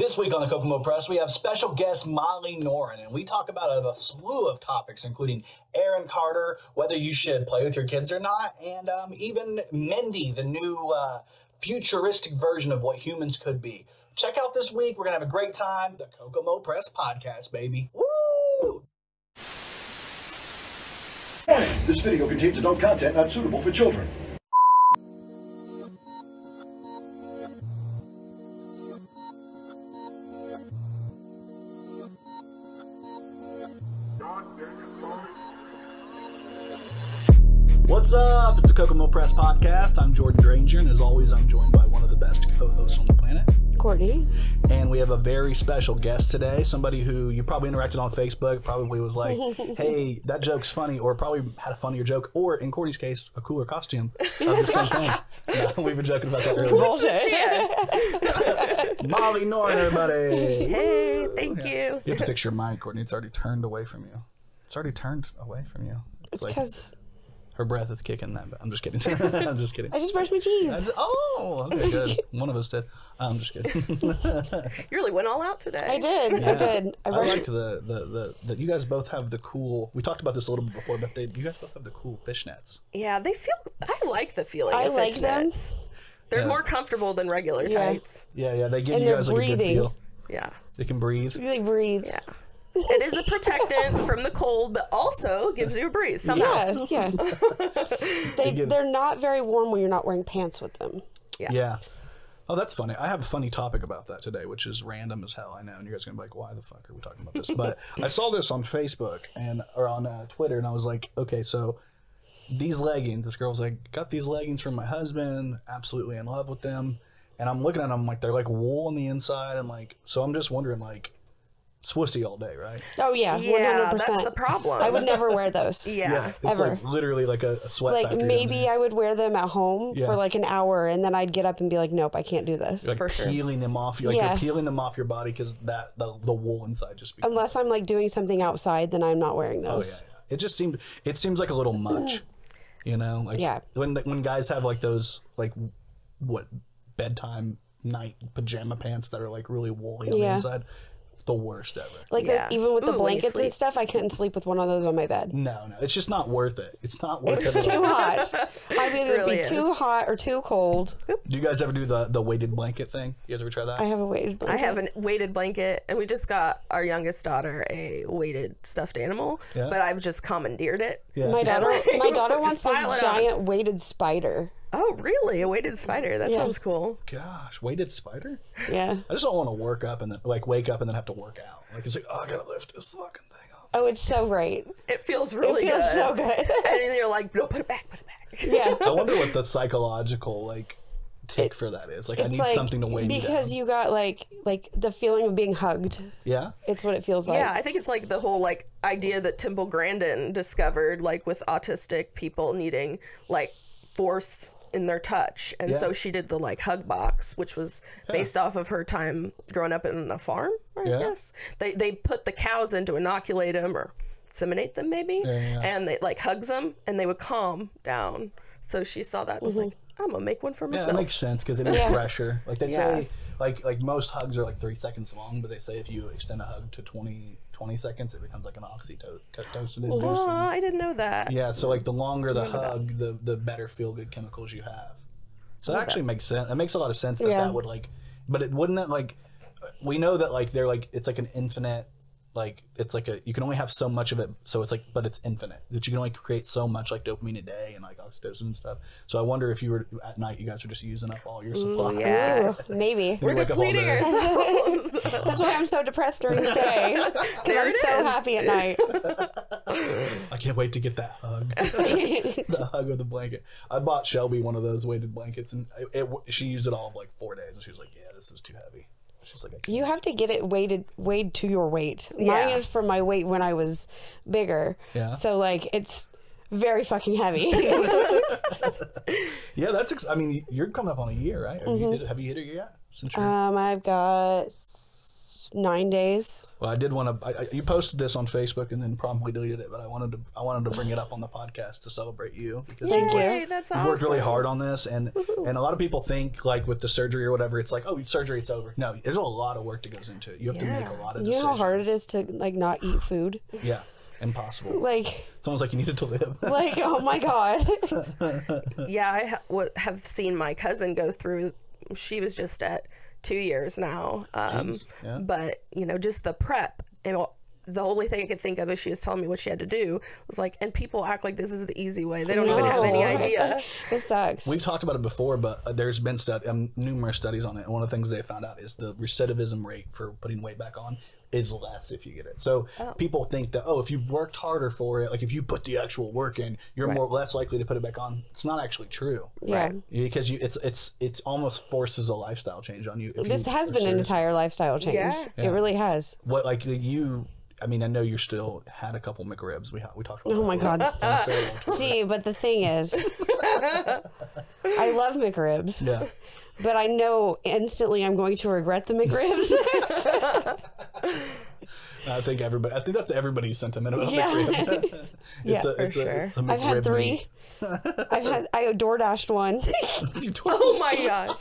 This week on the Kokomo Press, we have special guest Mollee Noren, and we talk about a, a slew of topics, including Aaron Carter, whether you should play with your kids or not, and um, even Mindy, the new uh, futuristic version of what humans could be. Check out this week. We're going to have a great time. The Kokomo Press Podcast, baby. Woo! Warning, this video contains adult content not suitable for children. Kokomo Press Podcast. I'm Jordan Granger, and as always, I'm joined by one of the best co hosts on the planet. Cortni. And we have a very special guest today. Somebody who you probably interacted on Facebook, probably was like, hey, that joke's funny, or probably had a funnier joke, or in Cortni's case, a cooler costume of the same thing. Yeah, we've been joking about that earlier. Bullshit. Mollee Noren, everybody. Hey, thank you. You have to fix your mic, Cortni. It's already turned away from you. It's already turned away from you. It's like Because her breath is kicking that. I'm just kidding. I'm just kidding. I just brushed my teeth. I just- oh, okay, good. One of us did. I'm just kidding. You really went all out today. I did. I did. I I like the, the the that you guys both have the cool. We talked about this a little bit before, but they, you guys both have the cool fishnets. Yeah, they feel. I like the feeling. I of like them. They're Yeah. more comfortable than regular Yeah. tights. Yeah, yeah, they give And you they're guys like a good breathing. feel. Yeah, They can breathe. They breathe. yeah. It is a protectant from the cold, but also gives you a breeze somehow. Yeah, yeah. they give- they're not very warm when you're not wearing pants with them. Yeah. Oh, that's funny. I have a funny topic about that today, which is random as hell. I know, and you guys are gonna be like, "Why the fuck are we talking about this?" But I saw this on Facebook and or on uh, Twitter, and I was like, "Okay, so these leggings." This girl's like, "Got these leggings from my husband. Absolutely in love with them." And I'm looking at them like they're like wool on the inside, and like, so I'm just wondering, like, swissy all day, right? Oh yeah, Yeah, hundred that's percent. the problem. I would never wear those. Yeah. it's Ever. like literally like a, a sweat. Like maybe. I would wear them at home Yeah. for like an hour, and then I'd get up and be like, "Nope, I can't do this." like for sure. peeling them off. Like Yeah. you're peeling them off your body because that the, the wool inside just. Becomes, Unless I'm like doing something outside, then I'm not wearing Oh those. yeah, yeah. It just seemed it seems like a little much, you know. Like Yeah. when when guys have like those like what bedtime night pajama pants that are like really woolly on the inside, the worst ever. Like Yeah. those, even with the Ooh, blankets and stuff, I couldn't sleep with one of those on my bed. no, no, it's just not worth it. It's not worth It's it. at too hot. I'd either really be too hot or too cold. Do you guys ever do the the weighted blanket thing? You guys ever try that? I have a weighted blanket. I have a weighted blanket, and we just got our youngest daughter a weighted stuffed animal. Yeah. But I've just commandeered it. yeah. My daughter, my daughter wants this it on. giant weighted spider. Oh, really? A weighted spider? That Yeah. sounds cool. Gosh, weighted spider. Yeah. I just don't want to work up and then like wake up and then have to work out. Like it's like oh, I gotta lift this fucking thing up. Oh, it's so great. It feels really it feels good. so good. and then you're like, no, put it back, put it back. yeah. I wonder what the psychological like tick for that is. Like I need like something to weigh me because you got like like the feeling of being hugged. yeah. It's what it feels like. Yeah, I think it's like the whole like idea that Temple Grandin discovered, like with autistic people needing like force in their touch, and Yeah. so she did the like hug box, which was based off of her time growing up in a farm. I Yeah. guess they they put the cows in to inoculate them or inseminate them maybe, Yeah, yeah. and they like hugs them and they would calm down. So she saw that and was like, mm-hmm. I'm gonna make one for Yeah, myself. that makes sense because it is Yeah. pressure. Like they Yeah. say, like like most hugs are like three seconds long, but they say if you extend a hug to 20, 20 seconds, it becomes like an oxytocin. Oh, I didn't know that. Yeah, so like the longer the hug, the the better feel good chemicals you have. So that actually makes sense. That makes a lot of sense that Yeah. that would like, but it wouldn't that like, we know that like they're like it's like an infinite, like it's like a you can only have so much of it. So it's like, but it's infinite that you can only create so much like dopamine a day and like oxytocin and stuff. So I wonder if you were at night, you guys were just using up all your supply. yeah. Maybe. we're up Depleting ourselves. That's why I'm so depressed during the day because I'm it so is. happy at night. I can't wait to get that hug, the hug with the blanket. I bought Shelby one of those weighted blankets, and it, it she used it all of like four days, and she was like, "Yeah, this is too heavy." She's like, You have to get it weighted weighed to your weight. Mine is from my weight when I was bigger. Yeah. So like it's very fucking heavy. Yeah, that's. Ex- I mean, you're coming up on a year, right? Have, you, hit, have you hit it yet? Since you're, um, I've got nine days. Well, I did want to. I, I, you posted this on Facebook and then promptly deleted it, but I wanted to. I wanted to bring it up on the podcast to celebrate you because Thank you you. worked, Yay, that's you awesome. worked really hard on this, and and a lot of people think like with the surgery or whatever, it's like oh, surgery, it's over. No, there's a lot of work that goes into it. You have to make a lot of You know decisions. how hard it is to like not eat food. Yeah, impossible. Like, it's almost like, you needed to live. like oh my god. Yeah, I ha- wa- have seen my cousin go through. She was just at two years now, um, yeah. but you know, just the prep and all- the only thing I could think of is she was telling me what she had to do was like, and people act like this is the easy way. They don't even have any idea. it sucks. We've talked about it before, but uh, there's been stud- um, numerous studies on it. And one of the things they found out is the recidivism rate for putting weight back on is less if you get it. So oh. people think that oh, if you've worked harder for it, like if you put the actual work in, you're more less likely to put it back on. It's not actually true. yeah. Because you, it's it's it's almost forces a lifestyle change on you. This you has are been an entire lifestyle change. Yeah. It really has. What like you? I mean, I know you're still had a couple McRibs. We ha- we talked about. Oh that my god. on the farewell tour. See, but the thing is, I love McRibs, Yeah. but I know instantly I'm going to regret the McRibs. I think everybody. I think that's everybody's sentiment about Yeah. McRib. it's Yeah, a, it's for a, sure. it's a I've had three. I've had I door dashed one. Oh my gosh,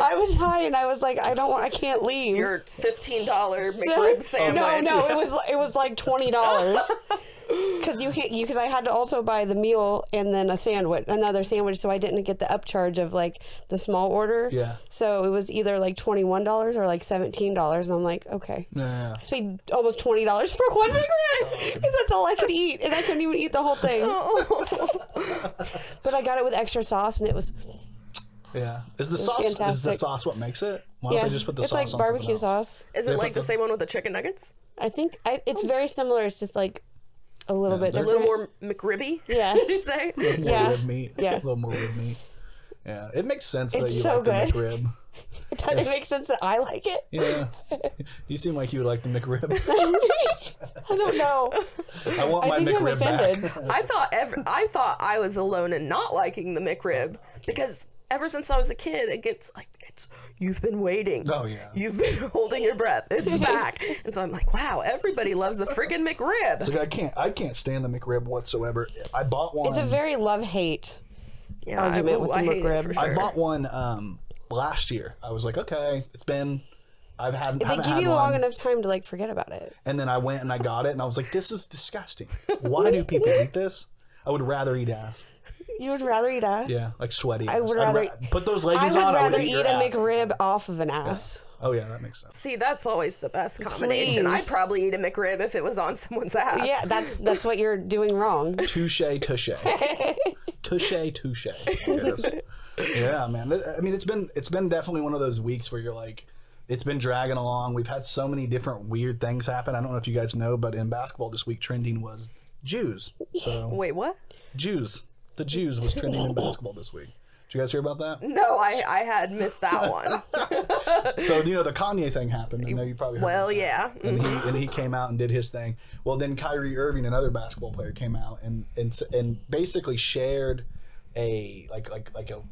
I was high and I was like, I don't want, I can't leave. your fifteen dollar So- sandwich. No, no, it was it was like twenty dollars. Because you you because I had to also buy the meal and then a sandwich, another sandwich, so I didn't get the upcharge of like the small order. Yeah. So it was either like twenty one dollars or like seventeen dollars, and I'm like, okay. Yeah. I paid almost twenty dollars for one because that's all I could eat, and I couldn't even eat the whole thing. but I got it with extra sauce, and it was Yeah. Is the sauce is the sauce what makes it? Why don't yeah, they just put the it's sauce like on barbecue sauce. Is it put like the the- same one with the chicken nuggets? I think I, it's very similar. It's just like a little bit they're- A little more McRibby? Yeah. Did you say? More Yeah. rib meat. Yeah. A little more rib meat. Yeah. It makes sense that It's you so like good. the McRib. It doesn't make sense that I like it. Yeah. you seem like you would like the McRib. I don't know. I want I my think I'm McRib offended. back. I thought ev- I thought I was alone in not liking the McRib because ever since I was a kid, it gets like it's you've been waiting. Oh, yeah. You've been holding your breath. It's back. and so I'm like, wow, everybody loves the freaking McRib. Like I can't I can't stand the McRib whatsoever. I bought one It's a very love hate. Yeah, Argument I, with ooh, the I hate McRib. for I bought one um last year. I was like, okay, it's been I've had They haven't give had you one. long enough time to like forget about it. And then I went and I got it and I was like, this is disgusting. Why do people eat this? I would rather eat ass. You would rather eat ass? Yeah, like sweaty. I ass. would I'd rather. ra- put those I leggings would on. rather I would eat, eat your a ass. McRib off of an ass. Oh yeah, that makes sense. See, that's always the best combination. I'd probably eat a McRib if it was on someone's ass. Yeah, that's that's what you're doing wrong. Touche, touche, touche, touche. Yes. Yeah, man. I mean, it's been it's been definitely one of those weeks where you're like, it's been dragging along. We've had so many different weird things happen. I don't know if you guys know, but in basketball this week, trending was Jews. So Wait, what? Jews, the Jews was trending in basketball this week. Did you guys hear about that? No, I I had missed that one. So you know the Kanye thing happened. I know you probably heard well, yeah. and he mm-hmm. and he came out and did his thing. Well, then Kyrie Irving, another basketball player, came out and and and basically shared a like like like a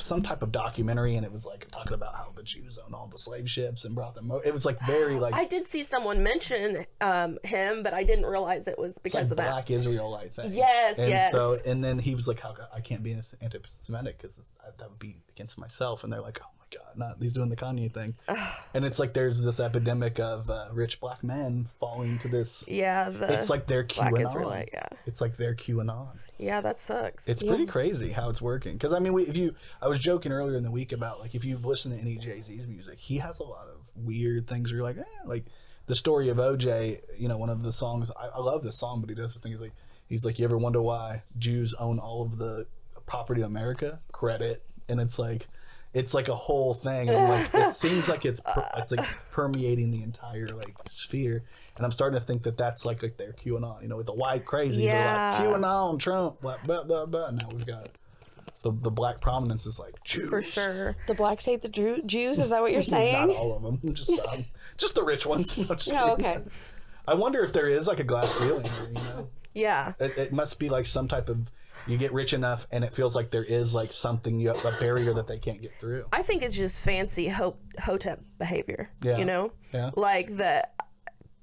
some type of documentary, and it was like talking about how the Jews owned all the slave ships and brought them. It was like very like I did see someone mention um, him, but I didn't realize it was because like of that. black Israelite thing. Yes, and yes. So and then he was like, "How I can't be anti-Semitic because that would be against myself." And they're like, "Oh God, not he's doing the Kanye thing." and it's like there's this epidemic of uh, rich black men falling to this. Yeah, the It's like their QAnon. Israelite, yeah. It's like their QAnon. yeah, that sucks. It's pretty crazy how it's working. Because I mean, we, if you, I was joking earlier in the week about like if you've listened to any Jay Z's music, he has a lot of weird things where you're like, eh, like the story of OJ. You know, one of the songs. I, I love this song, but he does the thing. He's like, he's like, you ever wonder why Jews own all of the property in America? Credit, and it's like. It's like a whole thing. And I'm like, it seems like it's per, it's like permeating the entire like sphere, and I'm starting to think that that's like like their QAnon, you know, with the white crazies. Yeah. They're like QAnon, Trump, blah blah blah blah. Now we've got the the black prominence is like Jews for sure. The blacks hate the Drew- Jews. Is that what you're saying? Not all of them, just some, just the rich ones. No, just Oh, okay. I wonder if there is like a glass ceiling. Here, you know, Yeah. it, it must be like some type of You get rich enough, and it feels like there is like something you a barrier that they can't get through. I think it's just fancy ho- hotep behavior. Yeah. You know? Yeah. Like that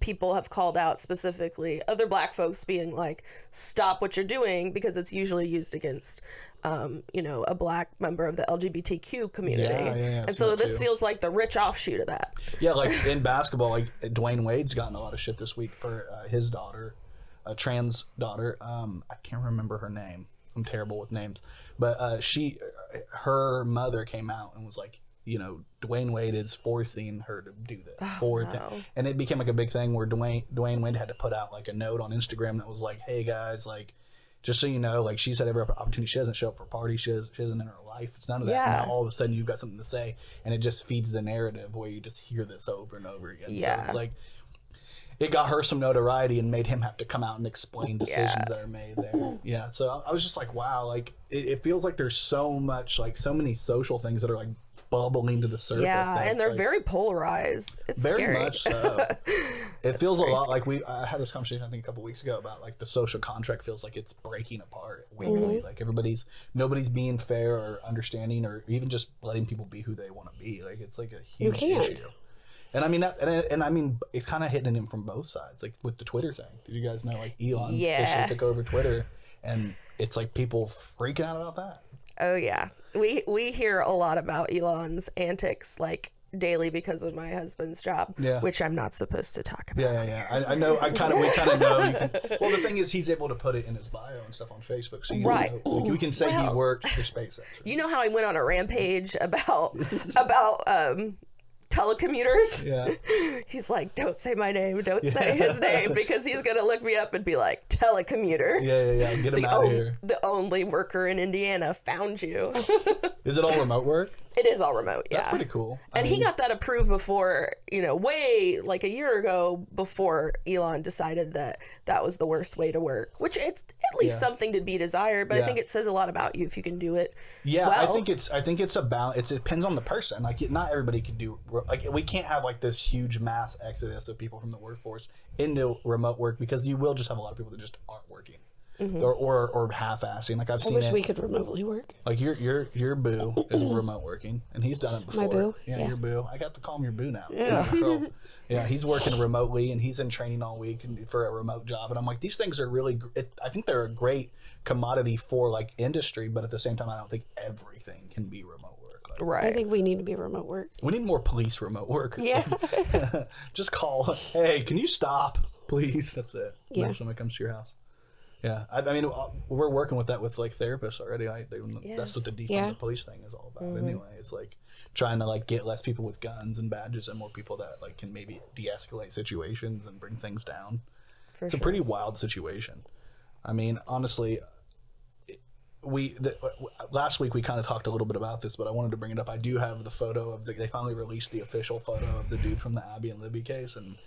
people have called out specifically other black folks being like, stop what you're doing because it's usually used against, um, you know, a black member of the LGBTQ community. Yeah, yeah, yeah, and so this too. feels like the rich offshoot of that. Yeah, like in basketball, like Dwyane Wade's gotten a lot of shit this week for uh, his daughter, a trans daughter. Um, I can't remember her name. I'm terrible with names, but uh, she, her mother came out and was like, you know, Dwyane Wade is forcing her to do this for them, and it became like a big thing where Dwyane Dwyane Wade had to put out like a note on Instagram that was like, hey guys, like. Just so you know, like she's had every opportunity. She doesn't show up for parties. She, does, she isn't in her life. It's none of that. Yeah. And now all of a sudden, you've got something to say, and it just feeds the narrative where you just hear this over and over again. Yeah. So it's like it got her some notoriety and made him have to come out and explain decisions Yeah. that are made there. Yeah. So I- I was just like, wow, like it, it feels like there's so much, like so many social things that are like bubbling to the surface. Yeah, and they're like, very polarized. It's very scary. much so. it feels a lot like we. I had this conversation I think a couple weeks ago about like the social contract feels like it's breaking apart weekly. Mm-hmm. Like everybody's nobody's being fair or understanding or even just letting people be who they want to be. Like it's like a You huge can't. issue. And I mean, that, and, and I mean, it's kind of hitting him from both sides. Like with the Twitter thing. Did you guys know like Elon Yeah. officially took over Twitter, and it's like people freaking out about that. Oh yeah, we we hear a lot about Elon's antics like daily because of my husband's job, Yeah. which I'm not supposed to talk about. Yeah, yeah, yeah. I, I know. I kind of, we kind of know. You can, well, the thing is, he's able to put it in his bio and stuff on Facebook, so you Right. know, like, we can say he works for SpaceX. You know how I went on a rampage about about um telecommuters? Yeah. He's like, "Don't say my name, don't say his name because he's going to look me up and be like, telecommuter." Yeah, yeah, yeah. Get him The, out of here. the only worker in Indiana found you. Is it all remote work? It is all remote, yeah. That's pretty cool. I And mean, he got that approved before, you know, way like a year ago before Elon decided that that was the worst way to work, which it's at least Yeah. something to be desired, but Yeah. I think it says a lot about you if you can do it. Yeah, I think it's. I think it's about. It's, it depends on the person. Like, not everybody can do. Like, we can't have like this huge mass exodus of people from the workforce into remote work because you will just have a lot of people that just aren't working. Or, or or half-assing like I've Mm-hmm. I seen wish it. we could remotely work. Like your your your boo is remote working, and he's done it before. My boo? Yeah, Yeah. your boo. I got to call him your boo now. Yeah. So, yeah, he's working remotely, and he's in training all week for a remote job. And I'm like, these things are really. gr- It, I think they're a great commodity for like industry, but at the same time, I don't think everything can be remote work. Like, I think we need to be remote work. we need more police remote work. Yeah. Just call. Hey, can you stop, please? That's it. Yeah. When somebody comes to your house. Yeah, I, I mean, uh, we're working with that with like therapists already. I, they, That's what the defund Yeah. the police thing is all about. Anyway, it's like trying to like get less people with guns and badges and more people that like can maybe de-escalate situations and bring things down. For it's a pretty wild situation. I mean, honestly, we the, last week we kind of talked a little bit about this, but I wanted to bring it up. I do have the photo of the. They finally released the official photo of the dude from the Abby and Libby case, and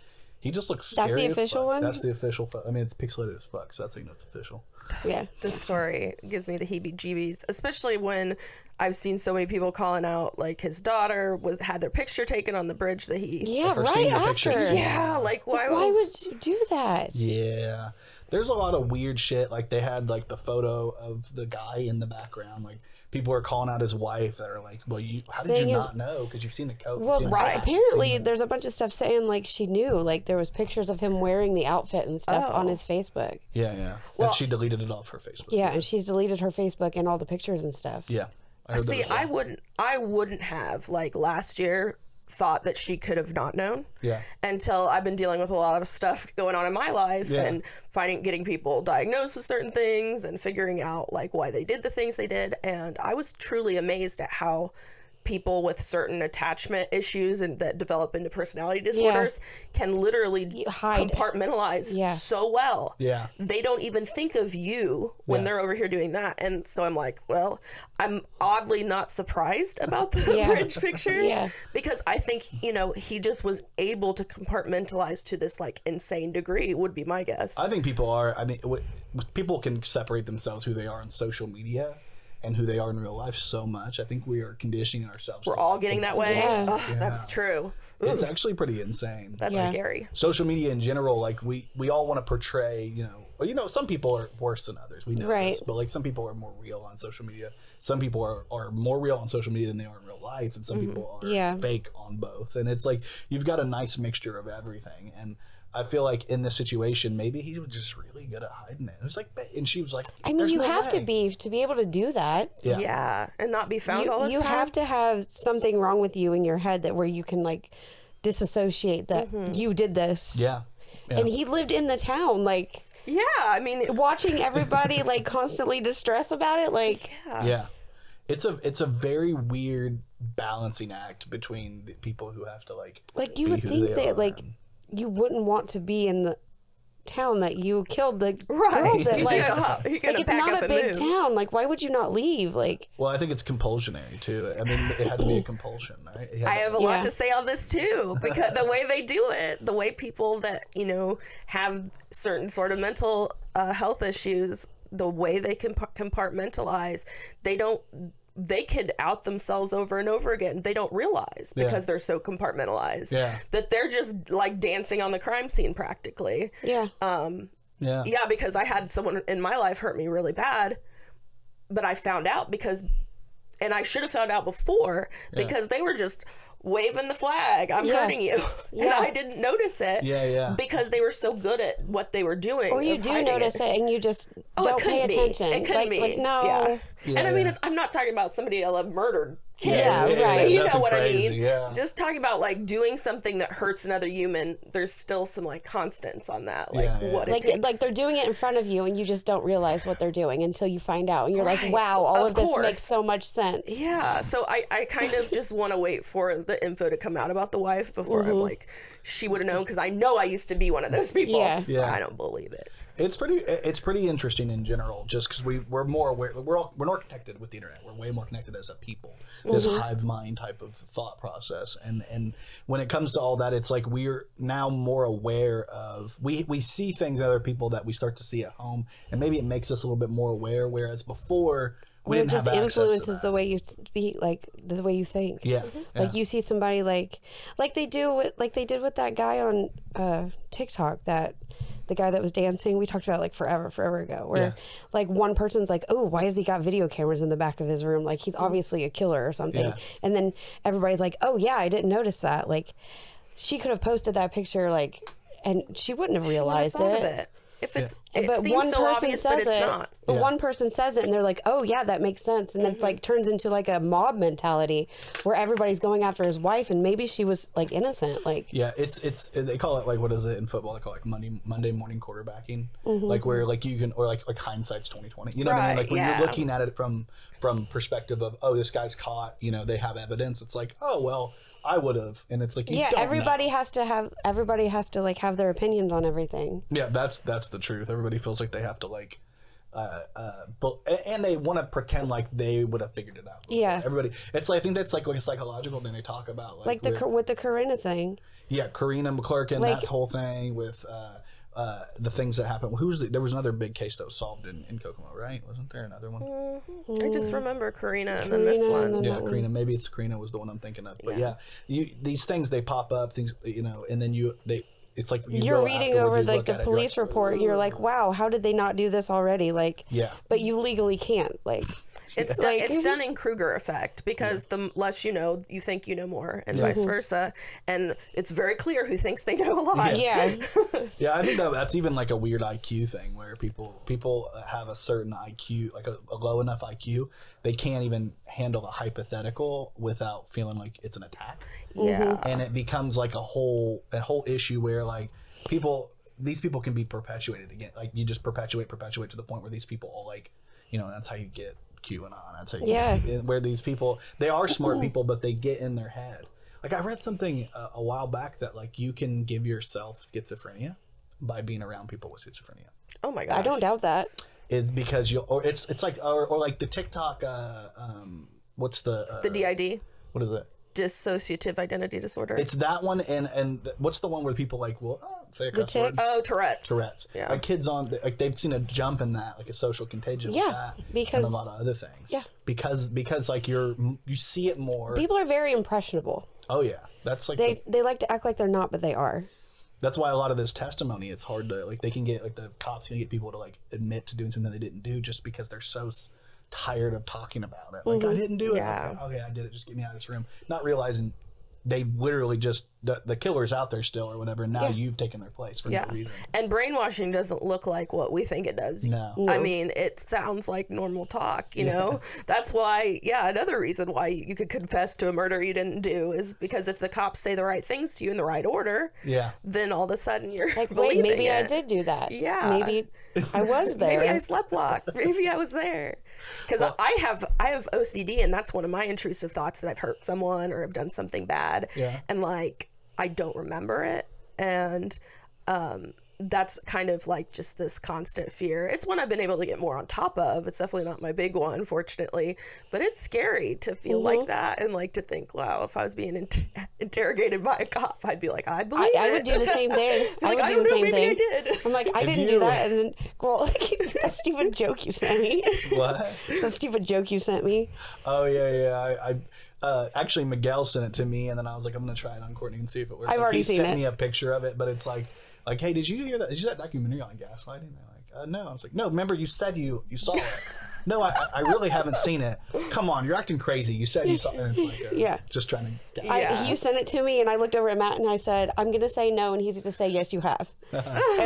he just looks. That's the scary as official one? That's the official. Photo. I mean, it's pixelated as fuck, so that's how you know it's official. Yeah. This story gives me the heebie-jeebies, especially when I've seen so many people calling out like his daughter was had their picture taken on the bridge that he Yeah, Or right after. pictures. Yeah, like why, Why would you do that? Yeah. There's a lot of weird shit. Like they had like the photo of the guy in the background. Like people are calling out his wife that are like, "Well, you how did Saying you his- not know? Because you've seen the coat." Well, seen the Right. hat, you've apparently there's a bunch of stuff saying like she knew, like there was pictures of him wearing the outfit and stuff on Oh. his Facebook. yeah, yeah. Well- and she deleted it off her Facebook. Yeah, and she's deleted her Facebook and all the pictures and stuff. yeah. I See, I wouldn't I wouldn't have like last year thought that she could have not known. Yeah. Until I've been dealing with a lot of stuff going on in my life Yeah. and finding getting people diagnosed with certain things and figuring out like why they did the things they did and I was truly amazed at how people with certain attachment issues and that develop into personality disorders can literally hide compartmentalize Yeah. so well. Yeah. They don't even think of you when Yeah. they're over here doing that. And so I'm like, well, I'm oddly not surprised about the Yeah. bridge pictures Yeah. because I think, you know, he just was able to compartmentalize to this like insane degree, would be my guess. I think people are. I mean, w- people can separate themselves who they are on social media and who they are in real life so much. I think we are conditioning ourselves. We're to, all getting that way. Yeah. Ugh, That's true. It's actually pretty insane. That's Yeah. scary. social media in general, like we we all want to portray, you know, well, you know, some people are worse than others. We know Right. this, but like some people are more real on social media. Some people are, are more real on social media than they are in real life, and some people are Mm-hmm. Yeah. fake on both. And it's like you've got a nice mixture of everything. And I feel like in this situation, maybe he was just really good at hiding it. It was like, and she was like, I mean, you no have to way." be to be able to do that. Yeah. Yeah. and not be found You, all this you time. have to have something wrong with you in your head that where you can like disassociate that Mm-hmm. you did this. Yeah. Yeah. And he lived in the town, like yeah, I mean, watching everybody like constantly distress about it. Like, yeah it's a it's a very weird balancing act between the people who have to like like you be would who think that like and- you wouldn't want to be in the town that you killed the Right. girls that You like, do. Like it's not a big move. town. Like, why would you not leave? Like, well i think it's compulsionary too i mean it had to be a compulsion right I to- have a Yeah. lot to say on this too because the way they do it, the way people that you know have certain sort of mental uh, health issues, the way they can compartmentalize, they don't. They could out themselves over and over again. They don't realize Yeah. because they're so compartmentalized Yeah. that they're just like dancing on the crime scene practically. yeah, um, yeah Yeah, because I had someone in my life hurt me really bad, but I found out because, and I should have found out before because they were just waving the flag. I'm Yeah. hurting you, and I didn't notice it. Yeah, yeah. Because they were so good at what they were doing. or you do notice it. and you just Oh, don't it pay couldn't be. attention. It couldn't like, be. like no, Yeah. Yeah, and I mean, yeah. it's, I'm not talking about somebody I love murdered kids. Yeah, yeah, right. You know nothing what I mean? yeah. Just talking about like doing something that hurts another human. There's still some like constants on that. Like Yeah, yeah. what like it takes. like they're doing it in front of you, and you just don't realize what they're doing until you find out, and you're like, wow, all Of of, this makes so much sense. Yeah, so I, I kind of just want to wait for the info to come out about the wife before I'm mm-hmm. like, she would have known because I know I used to be one of those people. Yeah. Yeah. I don't believe it. It's pretty it's pretty interesting in general just because we we're more aware we're all, we're more connected with the internet we're way more connected as a people this hive mind type of thought process and and when it comes to all that it's like we're now more aware of we we see things in other people that we start to see at home and maybe it makes us a little bit more aware whereas before we it just influences the way you speak, like the way you think. yeah, Like yeah. you see somebody like, like they do, with, like they did with that guy on uh, TikTok. That the guy that was dancing. We talked about like forever, forever ago. Where Yeah. like one person's like, "Oh, why has he got video cameras in the back of his room? Like he's obviously a killer or something." Yeah. And then everybody's like, "Oh yeah, I didn't notice that." Like she could have posted that picture, like, and she wouldn't have Would've realized it. it. If it's, it but seems one so person obvious, but says it's it. not. But Yeah. one person says it, and they're like, "Oh yeah, that makes sense." And then it's mm-hmm. like turns into like a mob mentality where everybody's going after his wife, and maybe she was like innocent. Like, Yeah, it's it's they call it like what is it in football? They call it like Monday Monday morning quarterbacking, mm-hmm. like where like you can or like like hindsight's twenty twenty. You know what I mean? Like when yeah. you're looking at it from from perspective of oh this guy's caught, you know they have evidence. It's like oh well I would have, and it's like yeah, everybody know. has to have everybody has to like have their opinions on everything. Yeah, that's that's the truth. Everybody feels like they have to like. Uh, uh, but and they want to pretend like they would have figured it out. Yeah. everybody. It's like I think that's like like a psychological thing they talk about, like, Like the with- with the Corinna thing. Yeah, Karina McClurkin, Like- that whole thing with uh, uh, the things that happened. Who's the, there was another big case that was solved in, in Kokomo, right? Wasn't there another one? I just remember Karina and then this one. then- yeah, that one. Karina. Maybe it's Karina was the one I'm thinking of. But yeah, you these things they pop up, things you know, and then you they it's like you You're reading over you like the at it, you're police like, report. You're like, wow, how did they not do this already? Like, Yeah. but you legally can't. Like, It's done, Like- it's Dunning-Kruger effect because the less you know, you think you know more, and vice mm-hmm. versa. And it's very clear who thinks they know a lot. yeah, Yeah, I think that that's even like a weird IQ thing where people people have a certain IQ, like a, a low enough IQ, they can't even handle a hypothetical without feeling like it's an attack. Yeah. Mm-hmm. and it becomes like a whole a whole issue where like people these people can be perpetuated again like you just perpetuate perpetuate to the point where these people all like you know that's how you get qanon how you Yeah. where these people they are smart people but they get in their head like i read something uh, a while back that like you can give yourself schizophrenia by being around people with schizophrenia Oh my god! I don't doubt that. is because you or it's it's like or, or like the tiktok uh um what's the uh, The DID, what is it dissociative identity disorder. It's that one, and and th- what's the one where people like well. oh, say a cuss word? oh, Tourette's. Tourette's. Yeah. Like kids on like they've seen a jump in that, like a social contagion. Yeah, like because- and a lot of other things. Yeah. because because like you're you see it more. People are very impressionable. oh yeah, that's like They the- they like to act like they're not, but they are. that's why a lot of this testimony it's hard to like they can get like the cops can get people to like admit to doing something they didn't do just because they're so tired of talking about it like i mm-hmm. didn't do it Yeah. okay, okay i did it just get me out of this room not realizing they literally just the, the killer's out there still or whatever and now you've taken their place for Yeah. no reason And brainwashing doesn't look like what we think it does. No. I mean, it sounds like normal talk, you know? That's why, yeah, another reason why you could confess to a murder you didn't do is because if the cops say the right things to you in the right order, yeah then all of a sudden you're Like, wait, believing maybe I did do that. Yeah. Maybe I was there. Maybe I slept walked. Maybe I was there. Because I have I have OCD, and that's one of my intrusive thoughts that I've hurt someone or I've done something bad, Yeah. and like I don't remember it, and um, that's kind of like just this constant fear. It's one I've been able to get more on top of. It's definitely not my big one, fortunately, but it's scary to feel like that and like to think, wow, if I was being inter- interrogated by a cop, I'd be like, I believe I, I would do the same thing. I Like, would I do don't the know, same maybe I thing. did. I'm like, I If didn't you- do that. And then, well, that stupid joke you sent me. what the stupid joke you sent me. oh yeah yeah i, I uh, actually Miguel sent it to me, and then I was like, "I'm gonna try it on Cortni and see if it works." I've Like, already he seen sent it. me a picture of it, but it's like, like, hey, did you hear that? Did you see that documentary on gaslighting? They're like, uh, no. I was like, no. Remember, you said you you saw it. no, I, I really haven't seen it. Come on, you're acting crazy. You said you saw it. And it's like, uh, Yeah. just trying to. Get, I, Yeah. you sent it to me, and I looked over at Matt and I said, "I'm gonna say no," and he's gonna say, "Yes, you have." and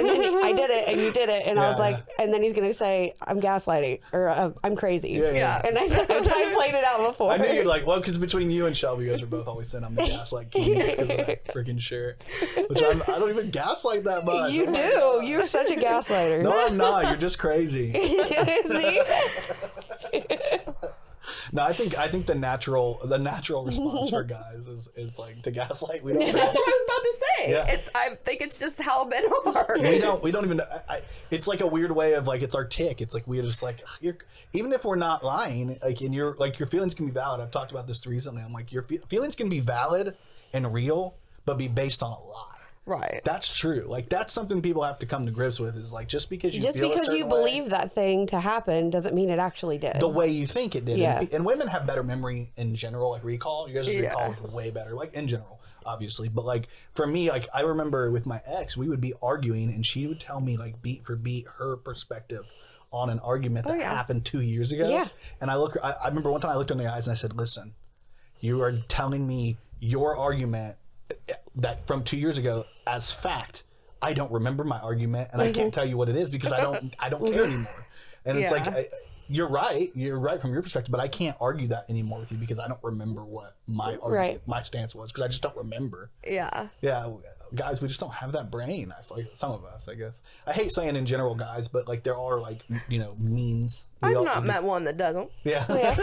then I did it, and you did it, and I was like, and then he's gonna say, "I'm gaslighting" or uh, "I'm crazy." Yeah, yeah. Yeah. And I, said I played it out before. I knew you'd like, well, because between you and Shelby, you guys are both always saying I'm the gaslight king just because of that freaking shirt. Which I'm, I don't even gaslight that much. you I'm like, do. You're such a gaslighter. No, I'm not. You're just crazy. See? No, I think I think the natural the natural response for guys is, is like to gaslight. We don't. That's what I was about to say. Yeah. It's I think it's just how men are. we don't we don't even I, I, it's like a weird way of like it's our tick it's like we're just like you're even if we're not lying like and your like your feelings can be valid i've talked about this recently i'm like your fe- feelings can be valid and real but be based on a lie Right. that's true like that's something people have to come to grips with is like just because you Just because you way, believe that thing to happen doesn't mean it actually did. the way you think it did Yeah. and, and women have better memory in general like recall you guys' Yeah. recall is way better like in general obviously but like for me like i remember with my ex we would be arguing and she would tell me like beat for beat her perspective on an argument that oh, yeah. happened two years ago Yeah. and i look I, I remember one time i looked in the eyes and i said listen you are telling me your argument that from two years ago as fact. I don't remember my argument and i mm-hmm. can't tell you what it is because i don't i don't care mm-hmm. anymore. And it's like I, you're right you're right from your perspective but i can't argue that anymore with you because i don't remember what my argument, Right. my stance was because i just don't remember. Yeah. yeah guys we just don't have that brain i feel like some of us i guess. I hate saying in general guys but like there are like you know means. We I've not met one that doesn't. Yeah.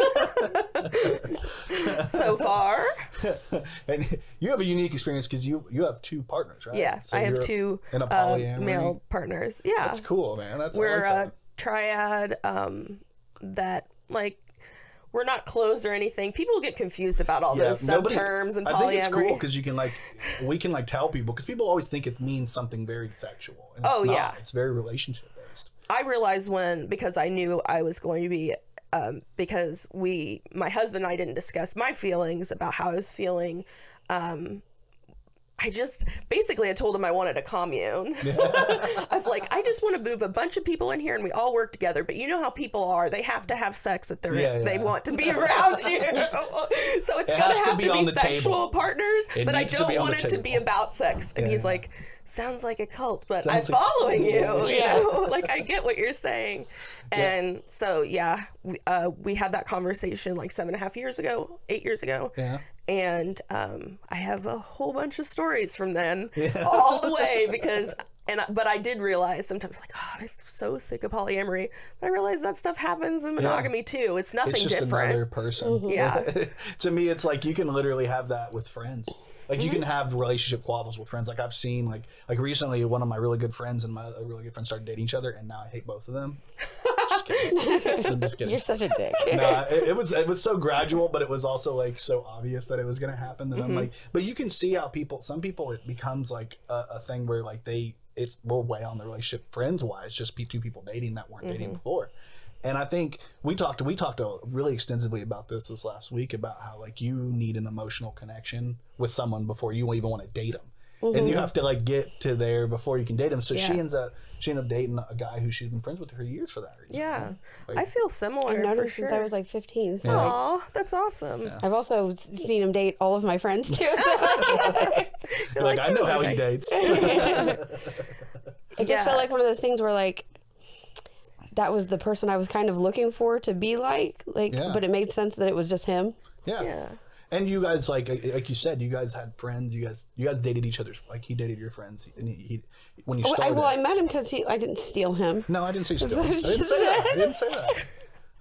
So far. and you have a unique experience because you you have two partners, right? Yeah, So I have two in a uh, male partners. Yeah, That's cool, man. That's I we're like a that. triad. Um, that like we're not closed or anything. People get confused about all those sub nobody- terms and I polyamory. think it's cool because you can like we can like tell people because people always think it means something very sexual. And Oh, it's not. yeah. it's very relationship based. I realized when because I knew I was going to be um, because we my husband and I didn't discuss my feelings about how I was feeling. Um, I just basically I told him I wanted a commune. I was like, I just want to move a bunch of people in here and we all work together. But you know how people are; they have to have sex if they're Yeah, they want to be around you. so it's It gonna to have to be be, on the sexual table. partners. It but I don't want it to be about sex. And he's like, sounds like a cult, but Sounds I'm like- following you. You Yeah. know, like I get what you're saying. And so yeah, we, uh, we had that conversation like seven and a half years ago, eight years ago. Yeah. And um, I have a whole bunch of stories from then, all the way because. And, but I did realize sometimes, like, oh, I'm so sick of polyamory. But I realize that stuff happens in monogamy too. It's nothing It's just different. another person. Yeah. to me, it's like you can literally have that with friends. Like you can mm-hmm. have relationship quabbles with friends. Like I've seen, like like recently, one of my really good friends and my other really good friend started dating each other, and now I hate both of them. just kidding. I'm just kidding. You're such a dick. no, it, it was it was so gradual, but it was also like so obvious that it was gonna happen. That I'm mm-hmm. like, but you can see how people, some people, it becomes like a, a thing where like they it will weigh on the relationship friends wise, just be two people dating that weren't dating mm-hmm. before. And I think we talked we talked uh, really extensively about this this last week about how like you need an emotional connection with someone before you even want to date them. and you have to like get to there before you can date them. So she ends up she ended up dating a guy who she's been friends with for years for that reason. Yeah. Like- I feel similar. I've known for him since sure. I was like 15. So like, Aw, that's awesome. I've also seen him date all of my friends too. So You're like, I know how he dates. it just Yeah. felt like one of those things where like that was the person I was kind of looking for to be like, like, Yeah. but it made sense that it was just him. Yeah. Yeah. And you guys like like you said, you guys had friends. You guys you guys dated each other's like he dated your friends. And he, he when you Well, I, started. well, I met him because he I didn't steal him. no, I didn't say steal. what I I didn't say that. I didn't say that.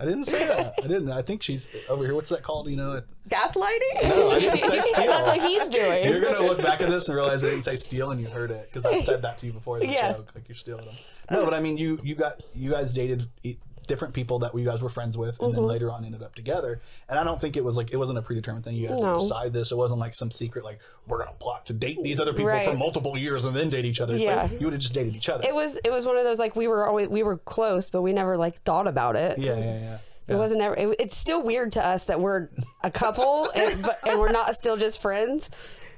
I didn't say that. I didn't. I think she's over here. What's that called? You know. Gaslighting? No, I didn't say steal. That's what he's doing. You're gonna look back at this and realize I didn't say steal, and you heard it because I said that to you before as a Yeah. joke, like you're stealing them. No, but I mean, you you got you guys dated different people that you guys were friends with, and then Mm-hmm. later on ended up together. And I don't think it was like it wasn't a predetermined thing. You guys No. decide this. It wasn't like some secret like we're gonna plot to date these other people Right. for multiple years and then date each other. It's Yeah. like, you would have just dated each other. It was it was one of those like we were always we were close, but we never like thought about it. yeah, yeah, yeah. It wasn't ever. It, it's still weird to us that we're a couple, and, but and we're not still just friends.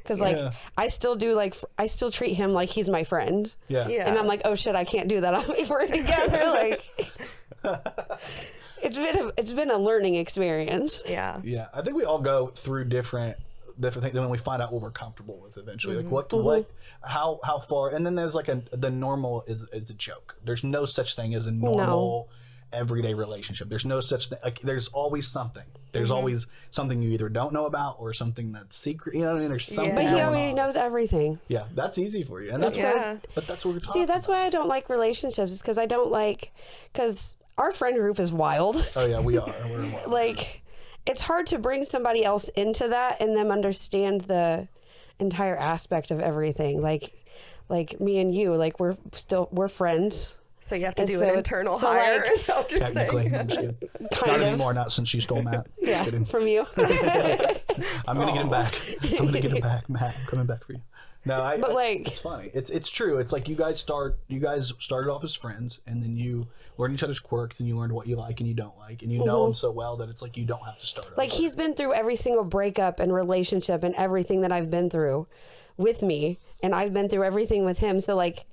Because like Yeah. I still do like I still treat him like he's my friend. Yeah. Yeah. And I'm like, oh shit, I can't do that. if we're together, like it's been a, it's been a learning experience. Yeah. Yeah, I think we all go through different different things, and then we find out what we're comfortable with eventually. Mm-hmm. Like what what how how far, and then there's like a the normal is is a joke. There's no such thing as a normal everyday relationship. There's no such thing. Like there's always something. There's Mm-hmm. always something you either don't know about or something that's secret. You know what I mean? There's something. But he already on. knows everything. Yeah, that's easy for you, and that's Yeah. but that's what we're talking. See, that's why I don't like relationships. Is because I don't like because our friend group is wild. Oh yeah, we are. We're in like it's hard to bring somebody else into that and them understand the entire aspect of everything like like me and you like we're still we're friends So you have to And do so- an internal so, hire. like- is that what you're Technically. I'm just kidding. Kind not of. anymore. Not since you stole Matt. Just yeah kidding. from you I'm gonna get him back. I'm gonna get him back, Matt. I'm coming back for you. No, I. But, I- like- it's funny. It's it's true. It's like you guys start. You guys started off as friends, and then you learn each other's quirks, and you learned what you like and you don't like, and you know them so well that it's like you don't have to start. Mm-hmm. like he's been through every single breakup and relationship and everything that I've been through with me and I've been through everything with him so like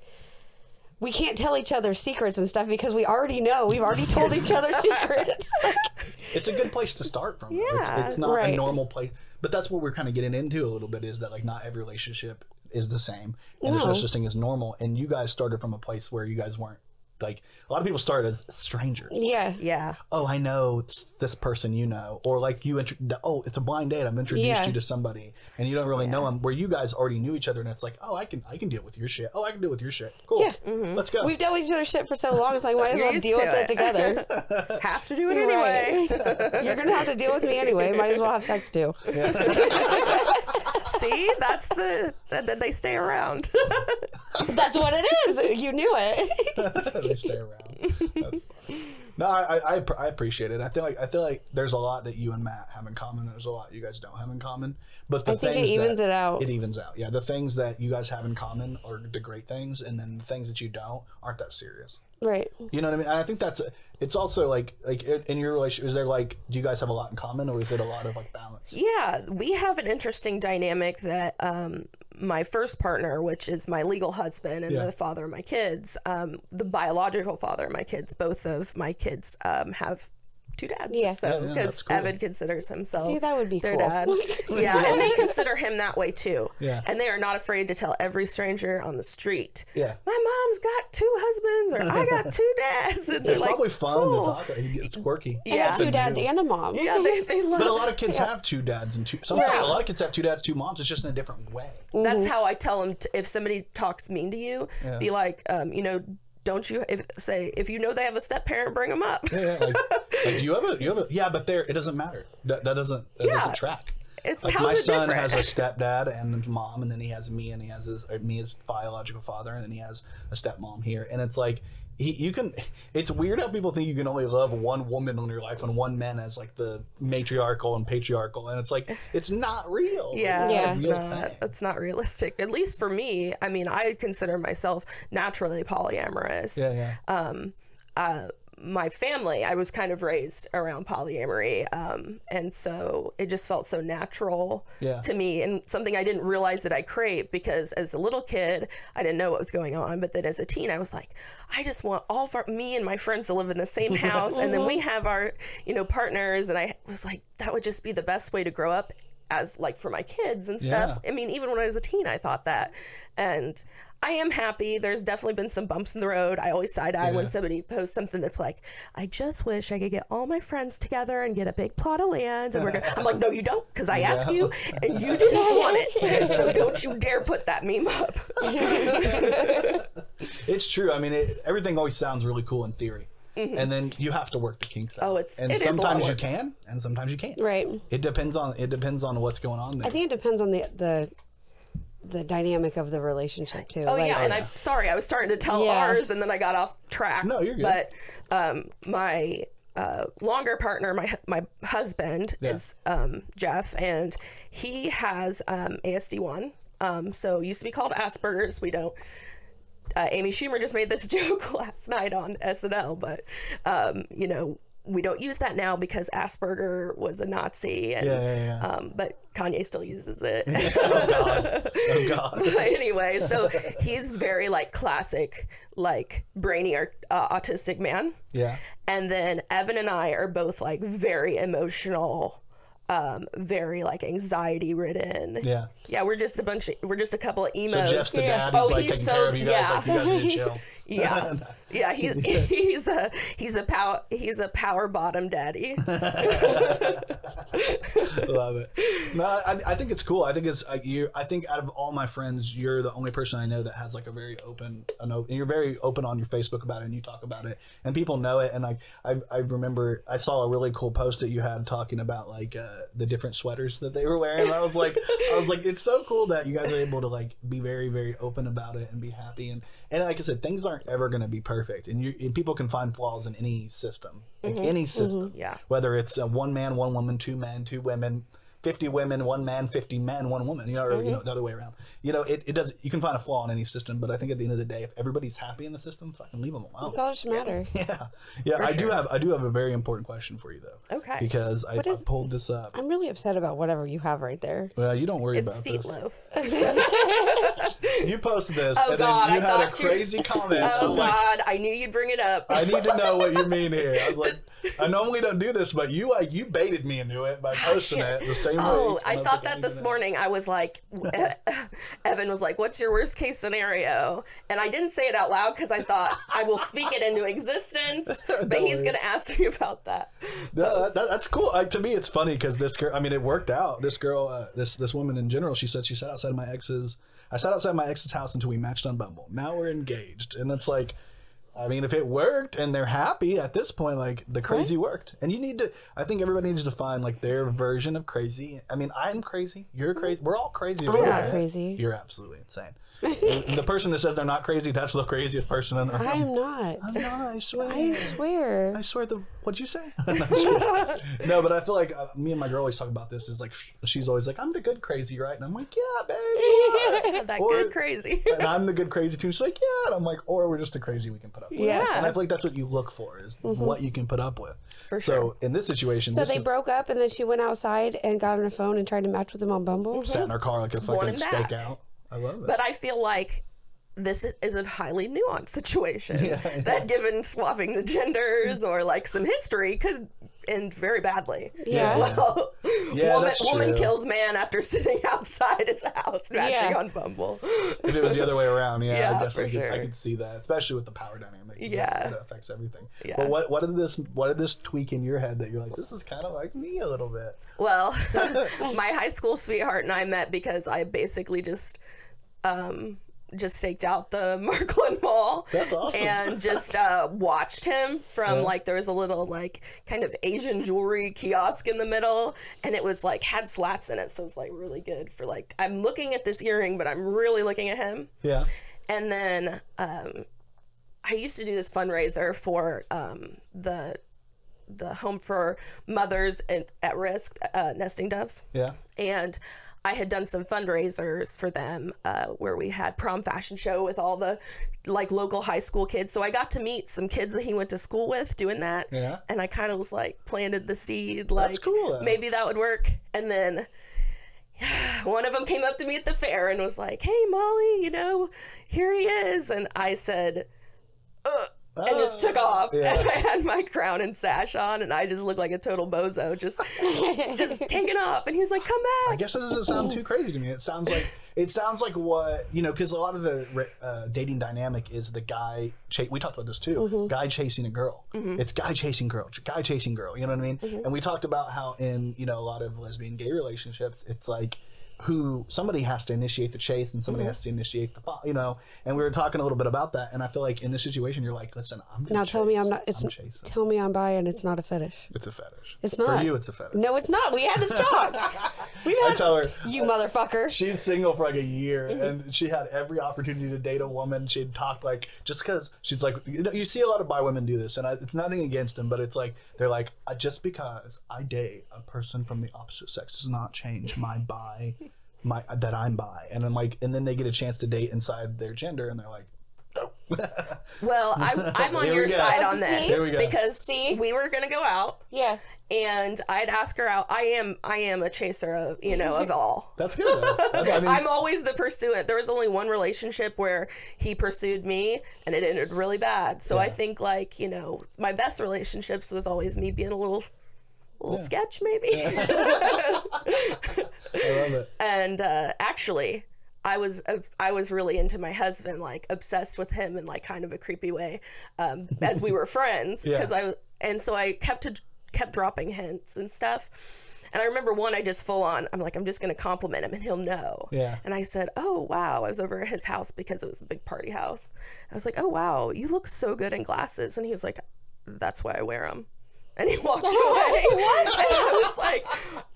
we can't tell each other secrets and stuff because we already know we've already told each other secrets it's a good place to start from. though. it's, Yeah, it's not a normal place, but that's what we're kind of getting into a little bit. Is that like not every relationship is the same, and no such thing as normal. And you guys started from a place where you guys weren't like a lot of people start as strangers. yeah Yeah. oh, I know it's this person you know, or like you, intro- oh, it's a blind date. I've introduced Yeah. you to somebody, and you don't really know them. Where you guys already knew each other, and it's like, oh, I can, I can deal with your shit. Oh, I can deal with your shit. Cool, Yeah. Mm-hmm. let's go. we've dealt with each other's shit for so long it's like might as You're well deal with it it. together Have to do it anyway. Right. You're gonna have to deal with me anyway. Might as well have sex too. See, that's the that, that they stay around. That's what it is. You knew it. They stay around. That's fun. No, I, I, I, I appreciate it. I feel like I feel like there's a lot that you and Matt have in common. There's a lot you guys don't have in common. But the I think it evens that, it out. It evens out. Yeah, the things that you guys have in common are the great things, and then the things that you don't aren't that serious. Right. You know what I mean? And I think that's it's also like like in your relationship. Is there like do you guys have a lot in common, or is it a lot of like balance? Yeah, we have an interesting dynamic that um, my first partner, which is my legal husband and Yeah. the father of my kids, um, the biological father of my kids, both of my kids um, have two dads. Yeah. So Yeah, yeah, because cool. Evan considers himself See, that would be their cool. dad. yeah, and they consider him that way too. Yeah. And they are not afraid to tell every stranger on the street. Yeah. My mom's got two husbands, or I got two dads. And It's like, probably fun "Cool." to talk. It's, it's quirky. Yeah. two dads and a mom. Yeah, they, they love But a lot of kids have two dads and two. Sometimes Yeah. a lot of kids have two dads, two moms. It's just in a different way. That's Mm-hmm. how I tell them t- if somebody talks mean to you, be like, um, you know, don't you if say if you know they have a step parent, bring them up. Yeah, yeah, like, like, do you have a you have a yeah, but there it doesn't matter. That that doesn't that Yeah. doesn't track. It's like my son different? has a stepdad and mom, and then he has me, and he has his me as biological father, and then he has a stepmom here, and it's like. He, you can. It's weird how people think you can only love one woman in your life and one man as like the matriarchal and patriarchal, and it's like it's not real. Yeah, It's not Yeah. It's not, it's not realistic. At least for me. I mean, I consider myself naturally polyamorous. Yeah, yeah. Um, uh, my family, I was kind of raised around polyamory, um, and so it just felt so natural Yeah. to me, and something I didn't realize that I craved because as a little kid, I didn't know what was going on, but then as a teen, I was like, I just want all of our, me and my friends to live in the same house, and then we have our, you know, partners, and I was like, that would just be the best way to grow up as like for my kids and stuff. Yeah. I mean, even when I was a teen, I thought that. And I am happy. There's definitely been some bumps in the road. I always side eye when somebody posts something that's like, I just wish I could get all my friends together and get a big plot of land. And we're gonna, I'm like, no, you don't, because I asked you and you didn't want it. So don't you dare put that meme up. It's true. I mean, it, everything always sounds really cool in theory, and then you have to work the kinks out. Mm-hmm. Oh, it's- and it is a lot of sometimes you can, and sometimes you can't. Right. It depends on it depends on what's going on there. I think it depends on the the the dynamic of the relationship too. Oh Like, yeah, and I'm sorry, I was starting to tell Yeah. ours, and then I got off track. No, you're good. But um, my uh, longer partner, my my husband Yeah. is um, Jeff, and he has um, ASD one. Um, so it used to be called Asperger's. We don't. Uh, Amy Schumer just made this joke last night on SNL, but um, you know we don't use that now because Asperger was a Nazi, and Yeah, yeah, yeah. Um, but Kanye still uses it. oh God. But anyway, so he's very like classic, like brainy or uh, autistic man. Yeah. And then Evan and I are both like very emotional, um, very like anxiety ridden. Yeah. Yeah, we're just a bunch of we're just a couple of emos. So Jeff's the dad. He's oh, like he's taking so care of you guys. yeah. Like you guys need to chill. yeah, yeah. He's he's a he's a power he's a power bottom daddy. Love it. No, I, I think it's cool. I think it's uh, you. I think out of all my friends, you're the only person I know that has like a very open, an open. You're very open on your Facebook about it, and you talk about it, and people know it. And like I, I remember, I saw a really cool post that you had talking about like uh, the different sweaters that they were wearing. And I was like, I was like, it's so cool that you guys are able to like be very, very open about it and be happy. And and like I said, things aren't ever going to be perfect, and you and people can find flaws in any system, like mm-hmm. any mm-hmm. system. Yeah. Whether it's one man, one woman, two men, two women, 50 women, one man, 50 men, one woman, you know, or, you know, mm-hmm. the other way around. You know, it, it does, you can find a flaw in any system, but I think at the end of the day, if everybody's happy in the system, fucking leave them alone. That's all that should matter. Yeah. Yeah. I do have, I do have a very important question for you though. Okay. Because I, is- I pulled this up. I'm really upset about whatever you have right there. Well, you don't worry It's about feet this. loaf. You posted this Oh, and God, then you I had a thought you- crazy comment. Oh like, God, I knew you'd bring it up. I need to know what you mean here. I was like, I normally don't do this, but you like you baited me into it by posting it the same Oh, week. I was thought like, that this to know. morning. I was like, Evan was like, "What's your worst case scenario?" And I didn't say it out loud because I thought I will speak it into existence. But he's gonna ask me about that. No, that, that- that's cool. Like, to me, it's funny because this girl. I mean, it worked out. This girl, uh, this this woman in general, she said she sat outside my ex's. I sat outside my ex's house until we matched on Bumble. Now we're engaged, and it's like, I mean, if it worked and they're happy at this point, like the crazy worked. And you need to. I think everybody needs to find like their version of crazy. I mean, I'm crazy. You're crazy. We're all crazy. I'm not crazy. You're absolutely insane. And the person that says they're not crazy, that's the craziest person in the room. I'm not. I'm not, I swear. I swear. I swear the what'd you say? No, I'm just kidding. no, but I feel like uh, me and my girl always talk about this. Is like she's always like, "I'm the good crazy, right?" And I'm like, "Yeah, baby." you are." That Or- good crazy. and I'm the good crazy too. And she's like, "Yeah," and I'm like, "Or we're just the crazy we can put up with." Yeah. and I feel like that's what you look for is what you can put up with. For so sure. in this situation, So this they is, broke up, and then she went outside and got on her phone and tried to match with him on Bumble. sat in her car like a fucking him back. stakeout. I love it. But I feel like this is- is a highly nuanced situation that given swapping the genders or like some history could end very badly. Yeah. as well. Yeah, woman, that's woman kills man after sitting outside his house matching Yeah. on Bumble. if it was the other way around, yeah, Yeah, I guess I for could, I could see that, especially with the power dynamic. that- Yeah. that affects everything. Yeah. But what what did this what did this tweak in your head that you're like, this is kind of like me a little bit? Well, my high school sweetheart and I met because I basically just um just staked out the Markland Mall. That's awesome. And just uh, watched him from like there was a little like kind of Asian jewelry kiosk in the middle, and it was like had slats in it, so it's like really good for like I'm looking at this earring, but I'm really looking at him. Yeah. And then um, I used to do this fundraiser for um, the the home for mothers at, at risk, uh, nesting doves Yeah. and I had done some fundraisers for them uh, where we had prom fashion show with all the like local high school kids. So I got to meet some kids that he went to school with doing that. Yeah. And I kind of was like planted the seed, like That's cool, though. maybe that would work. And then one of them came up to me at the fair and was like, "Hey, Mollee, you know, here he is." And I said, "Ugh," and just took off. yeah. And I had my crown and sash on, and I just looked like a total bozo, just just taking off. And he was like, "Come back." I guess it doesn't sound too crazy to me. It sounds like it sounds like what you know, because a lot of the uh, dating dynamic is the guy. We talked about this too. Mm-hmm. Guy chasing a girl. It's guy chasing girl. Guy chasing girl. You know what I mean? Mm-hmm. And we talked about how in you know a lot of lesbian gay relationships, it's like who somebody has to initiate the chase and Mm-hmm. somebody has to initiate the you know. And we were talking a little bit about that, and I feel like in this situation, you're like, listen, I'm gonna Now tell me. I'm not. It's I'm chasing. tell me I'm bi and it's not a fetish. It's a fetish. It's not for you. It's a fetish. No, it's not. We had this talk. We've I tell her you motherfucker. she's single for like a year and she had every opportunity to date a woman she'd talk like just because she's like you know you see a lot of bi women do this and I, it's nothing against them but it's like they're like "Uh, just because i date a person from the opposite sex does not change my bi my that i'm bi. And i'm like and then they get a chance to date inside their gender and they're like Well, I'm, I'm on your go. side on this See? Here we go. because See? we were gonna go out, Yeah. and I'd ask her out. I am I am a chaser of you know of all. that's good though. That's, I mean, I'm always the pursuant. There was only one relationship where he pursued me and it ended really bad. So I think like, you know, my best relationships was always me being a little a little sketch maybe. I love it and uh actually I was uh, I was really into my husband, like obsessed with him in like kind of a creepy way, um, as we were friends. Yeah. Because I was, and so I kept to, kept dropping hints and stuff. And I remember one I just full on. I'm like, I'm just gonna compliment him and he'll know. Yeah. And I said, Oh wow, I was over at his house because it was a big party house. I was like, Oh wow, you look so good in glasses. And he was like, That's why I wear them. And he walked away. And I was like,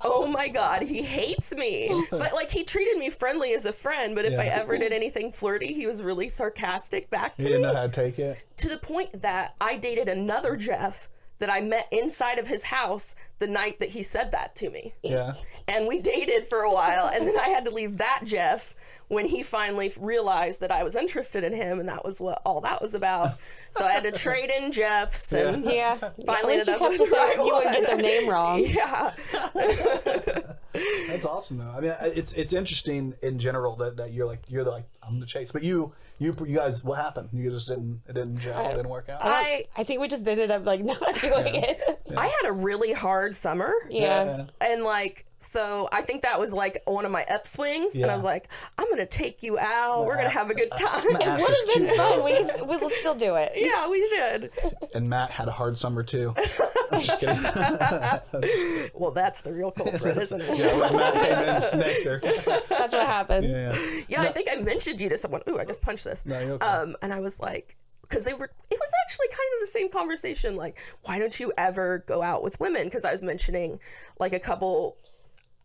oh my God, he hates me. But like, he treated me friendly as a friend. But if I ever did anything flirty, he was really sarcastic back to you didn't me know how to take it to the point that I dated another Jeff that I met inside of his house the night that he said that to me. yeah And we dated for a while. And then I had to leave that Jeff when he finally realized that I was interested in him. And that was what all that was about. So I had to trade in Jeffs and Yeah. Finally At you ended up with the the right you wouldn't get their name wrong. yeah. That's awesome though. I mean, it's it's interesting in general that, that you're like you're like I'm the chase, but you you you guys what happened? You just didn't it didn't gel, it didn't work out. I I think we just ended up like not doing it. I had a really hard summer. Yeah. And like so I think that was like one of my upswings. And I was like, I'm gonna take you out. We're gonna have a good time. it Would have been fun. We we will still do it. yeah, we should. And Matt had a hard summer too. I'm just kidding. Well, that's the real culprit, isn't it? yeah, when Matt came in and snaked her. That's what happened. Yeah, yeah. Yeah, I think I mentioned you to someone. Ooh, I just punched this. No, you're okay. Um, and I was like, because they were, it was actually kind of the same conversation. Like, why don't you ever go out with women? Because I was mentioning like a couple.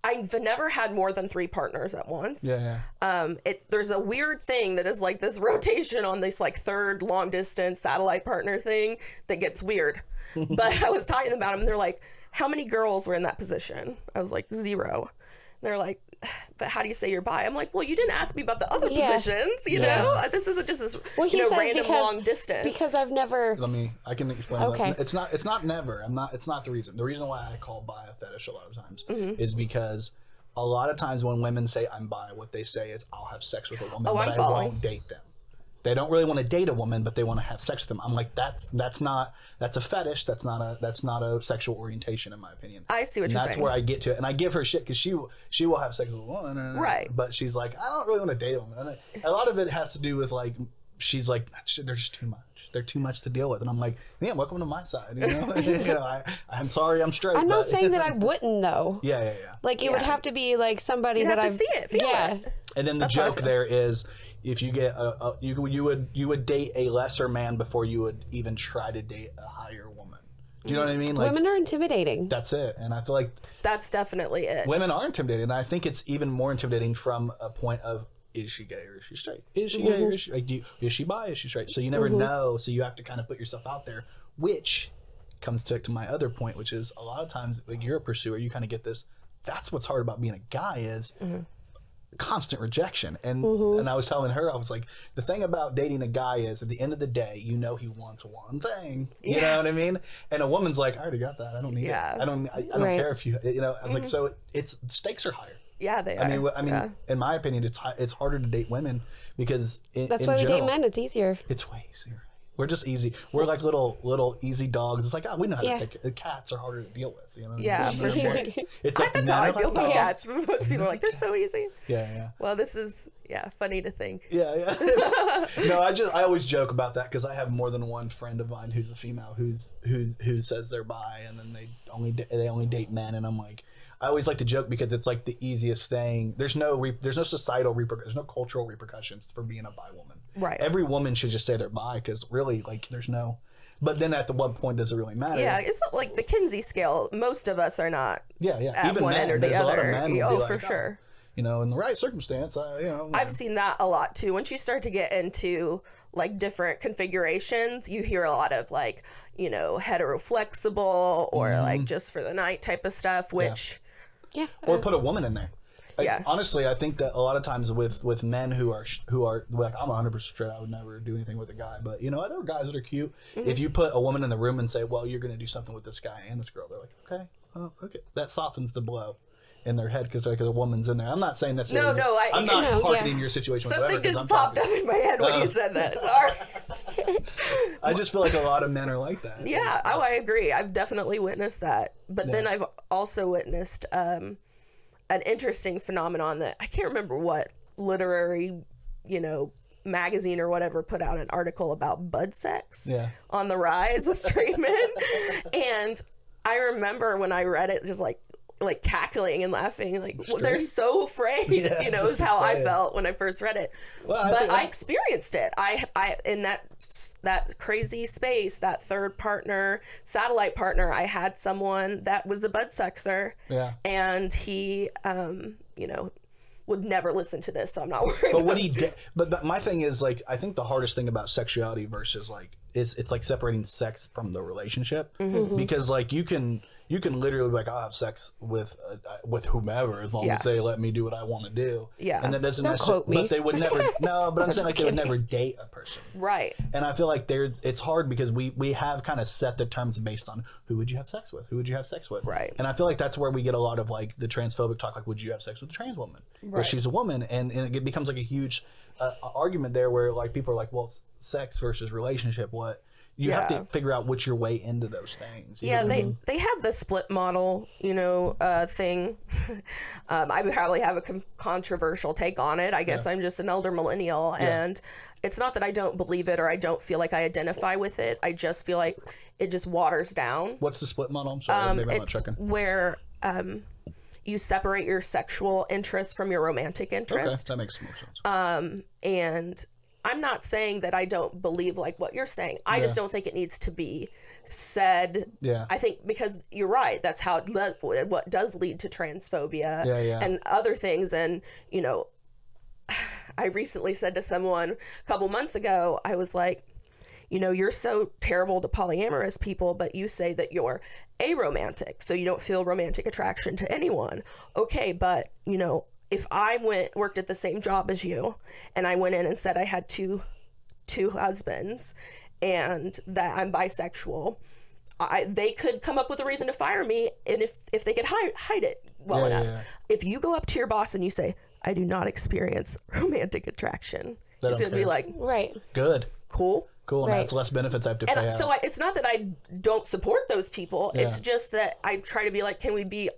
I've never had more than three partners at once. Yeah, yeah. Um, it there's a weird thing that is like this rotation on this like third long distance satellite partner thing that gets weird. but I was talking about them, and they're like, "How many girls were in that position?" I was like, zero. They're like, but how do you say you're bi? I'm like, well, you didn't ask me about the other Yeah. positions, you Yeah. know? This isn't just this, Well, he you know, says random because long distance. because I've never. Let me. I can explain. Okay. That. It's not. It's not never. I'm not. It's not the reason. The reason why I call bi a fetish a lot of times Mm-hmm. is because a lot of times when women say I'm bi, what they say is I'll have sex with a woman, Oh, but I'm I following. won't date them. They don't really want to date a woman, but they want to have sex with them. I'm like, that's that's not that's a fetish. That's not a that's not a sexual orientation, in my opinion. I see what and you're that's saying. That's where I get to it, and I give her shit because she she will have sex with a woman, Right. But she's like, I don't really want to date a woman. A lot of it has to do with like she's like they're just too much. They're too much to deal with, and I'm like, yeah, welcome to my side. You know, you know I, I'm sorry, I'm straight. I'm not but- saying that I wouldn't though. yeah, yeah, yeah. Like it would have to be like somebody You'd that I've see it, feel yeah. it. And then the how I joke feel. there is, if you get a, a you you would you would date a lesser man before you would even try to date a higher woman. Do you know what I mean? Like Women are intimidating. that's it. And I feel like That's definitely it. women are intimidating, and I think it's even more intimidating from a point of is she gay or is she straight? Is she gay or is she like do you, is she bi? Is she straight? So you never know. So you have to kind of put yourself out there, which comes to, to my other point, which is a lot of times like you're a pursuer, you kind of get this that's what's hard about being a guy is Mm-hmm. Constant rejection. And mm-hmm. and I was telling her, I was like, the thing about dating a guy is at the end of the day, you know he wants one thing. You know what I mean? And a woman's like, I already got that. I don't need Yeah. it. I don't. I, I don't Right. care if you. You know. I was like, mm-hmm. so it's stakes are higher. Yeah, they are. I mean, I mean, Yeah. in my opinion, it's it's harder to date women because in, That's in why we general, date men. It's easier. It's way easier. We're just easy. We're like little little easy dogs. It's like oh, we know how Yeah. to think. Cats are harder to deal with. You know. Yeah, for sure. It's like That's how I feel about cats. Most people are like, they're so easy. Yeah, yeah. Well, this is yeah, funny to think. Yeah, yeah. No, I just I always joke about that because I have more than one friend of mine who's a female who's who's who says they're bi and then they only they only date men and I'm like I always like to joke because it's like the easiest thing. There's no re- there's no societal reper- there's no cultural repercussions for being a bi woman. Right. Every woman should just say they're bi because really like there's no. But then at the what point does it really matter? Yeah, it's not like the Kinsey scale. Most of us are not yeah, yeah. at Even one men, end or the there's a lot of other. men. will Oh, like, for sure. You know, in the right circumstance, I, you know, I've seen that a lot too. Once you start to get into like different configurations, you hear a lot of like, you know, hetero flexible or Mm-hmm. like just for the night type of stuff, which Yeah. or put a woman in there. Yeah. Honestly, I think that a lot of times with with men who are who are like I'm 100 percent straight. I would never do anything with a guy. But you know, there are guys that are cute. Mm-hmm. If you put a woman in the room and say, "Well, you're going to do something with this guy and this girl," they're like, "Okay, oh, okay." That softens the blow in their head because like a woman's in there. I'm not saying that's No, no, I- I'm not No, targeting yeah. your situation. something just I'm popped talking- up in my head when Uh. you said that. Sorry. I just feel like a lot of men are like that. Yeah, oh, I agree. I've definitely witnessed that. But then I've also witnessed um, an interesting phenomenon that I can't remember what literary, you know, magazine or whatever put out an article about bud sex Yeah. on the rise with straight men. and I remember when I read it, just like like cackling and laughing, like well, they're so afraid. Yeah, you know, is how I felt when I first read it. Well, I but I experienced it. I I in that that crazy space, that third partner, satellite partner, I had someone that was a bud sexer. Yeah. And he um, you know, would never listen to this, so I'm not worried. but what he did but, but my thing is like i think the hardest thing about sexuality versus like is it's like separating sex from the relationship Mm-hmm. because like you can you can literally be like i'll have sex with uh, with whomever as long Yeah. as they let me do what i want to do Yeah. and that doesn't Don't necessarily quote me. but they would never no but i'm saying like they would never date a person Right. and I feel like there's it's hard because we we have kind of set the terms based on who would you have sex with, who would you have sex with, Right. And I feel like that's where we get a lot of like the transphobic talk, like would you have sex with a trans woman, Right. where she's a woman, and, and it becomes like a huge uh, argument there where like people are like, well, sex versus relationship, what you have to figure out what's your way into those things. you Yeah, know? they they have the split model, you know, uh, thing. um, I probably have a con- controversial take on it. I guess I'm just an elder millennial, and it's not that I don't believe it or I don't feel like I identify with it. I just feel like it just waters down. What's the split model? I'm sorry, maybe I'm not checking. where um, you separate your sexual interest from your romantic Okay, interest, that makes more sense. Uh, and I'm not saying that I don't believe like what you're saying. I just don't think it needs to be said. Yeah. I think because you're right. That's how it le- what does lead to transphobia Yeah, yeah. and other things. And you know, I recently said to someone a couple months ago, I was like, you know, you're so terrible to polyamorous people, but you say that you're aromantic, so you don't feel romantic attraction to anyone. Okay, but you know, if I went worked at the same job as you, and I went in and said I had two two husbands, and that I'm bisexual, I they could come up with a reason to fire me, and if if they could hide hide it well Yeah, yeah, enough. yeah. If you go up to your boss and you say, "I do not experience romantic attraction," They he's don't gonna be like, Right. Good, "Cool." cool, and Right. that's less benefits I have to pay And out. so I, it's not that I don't support those people. It's just that I try to be like, can we be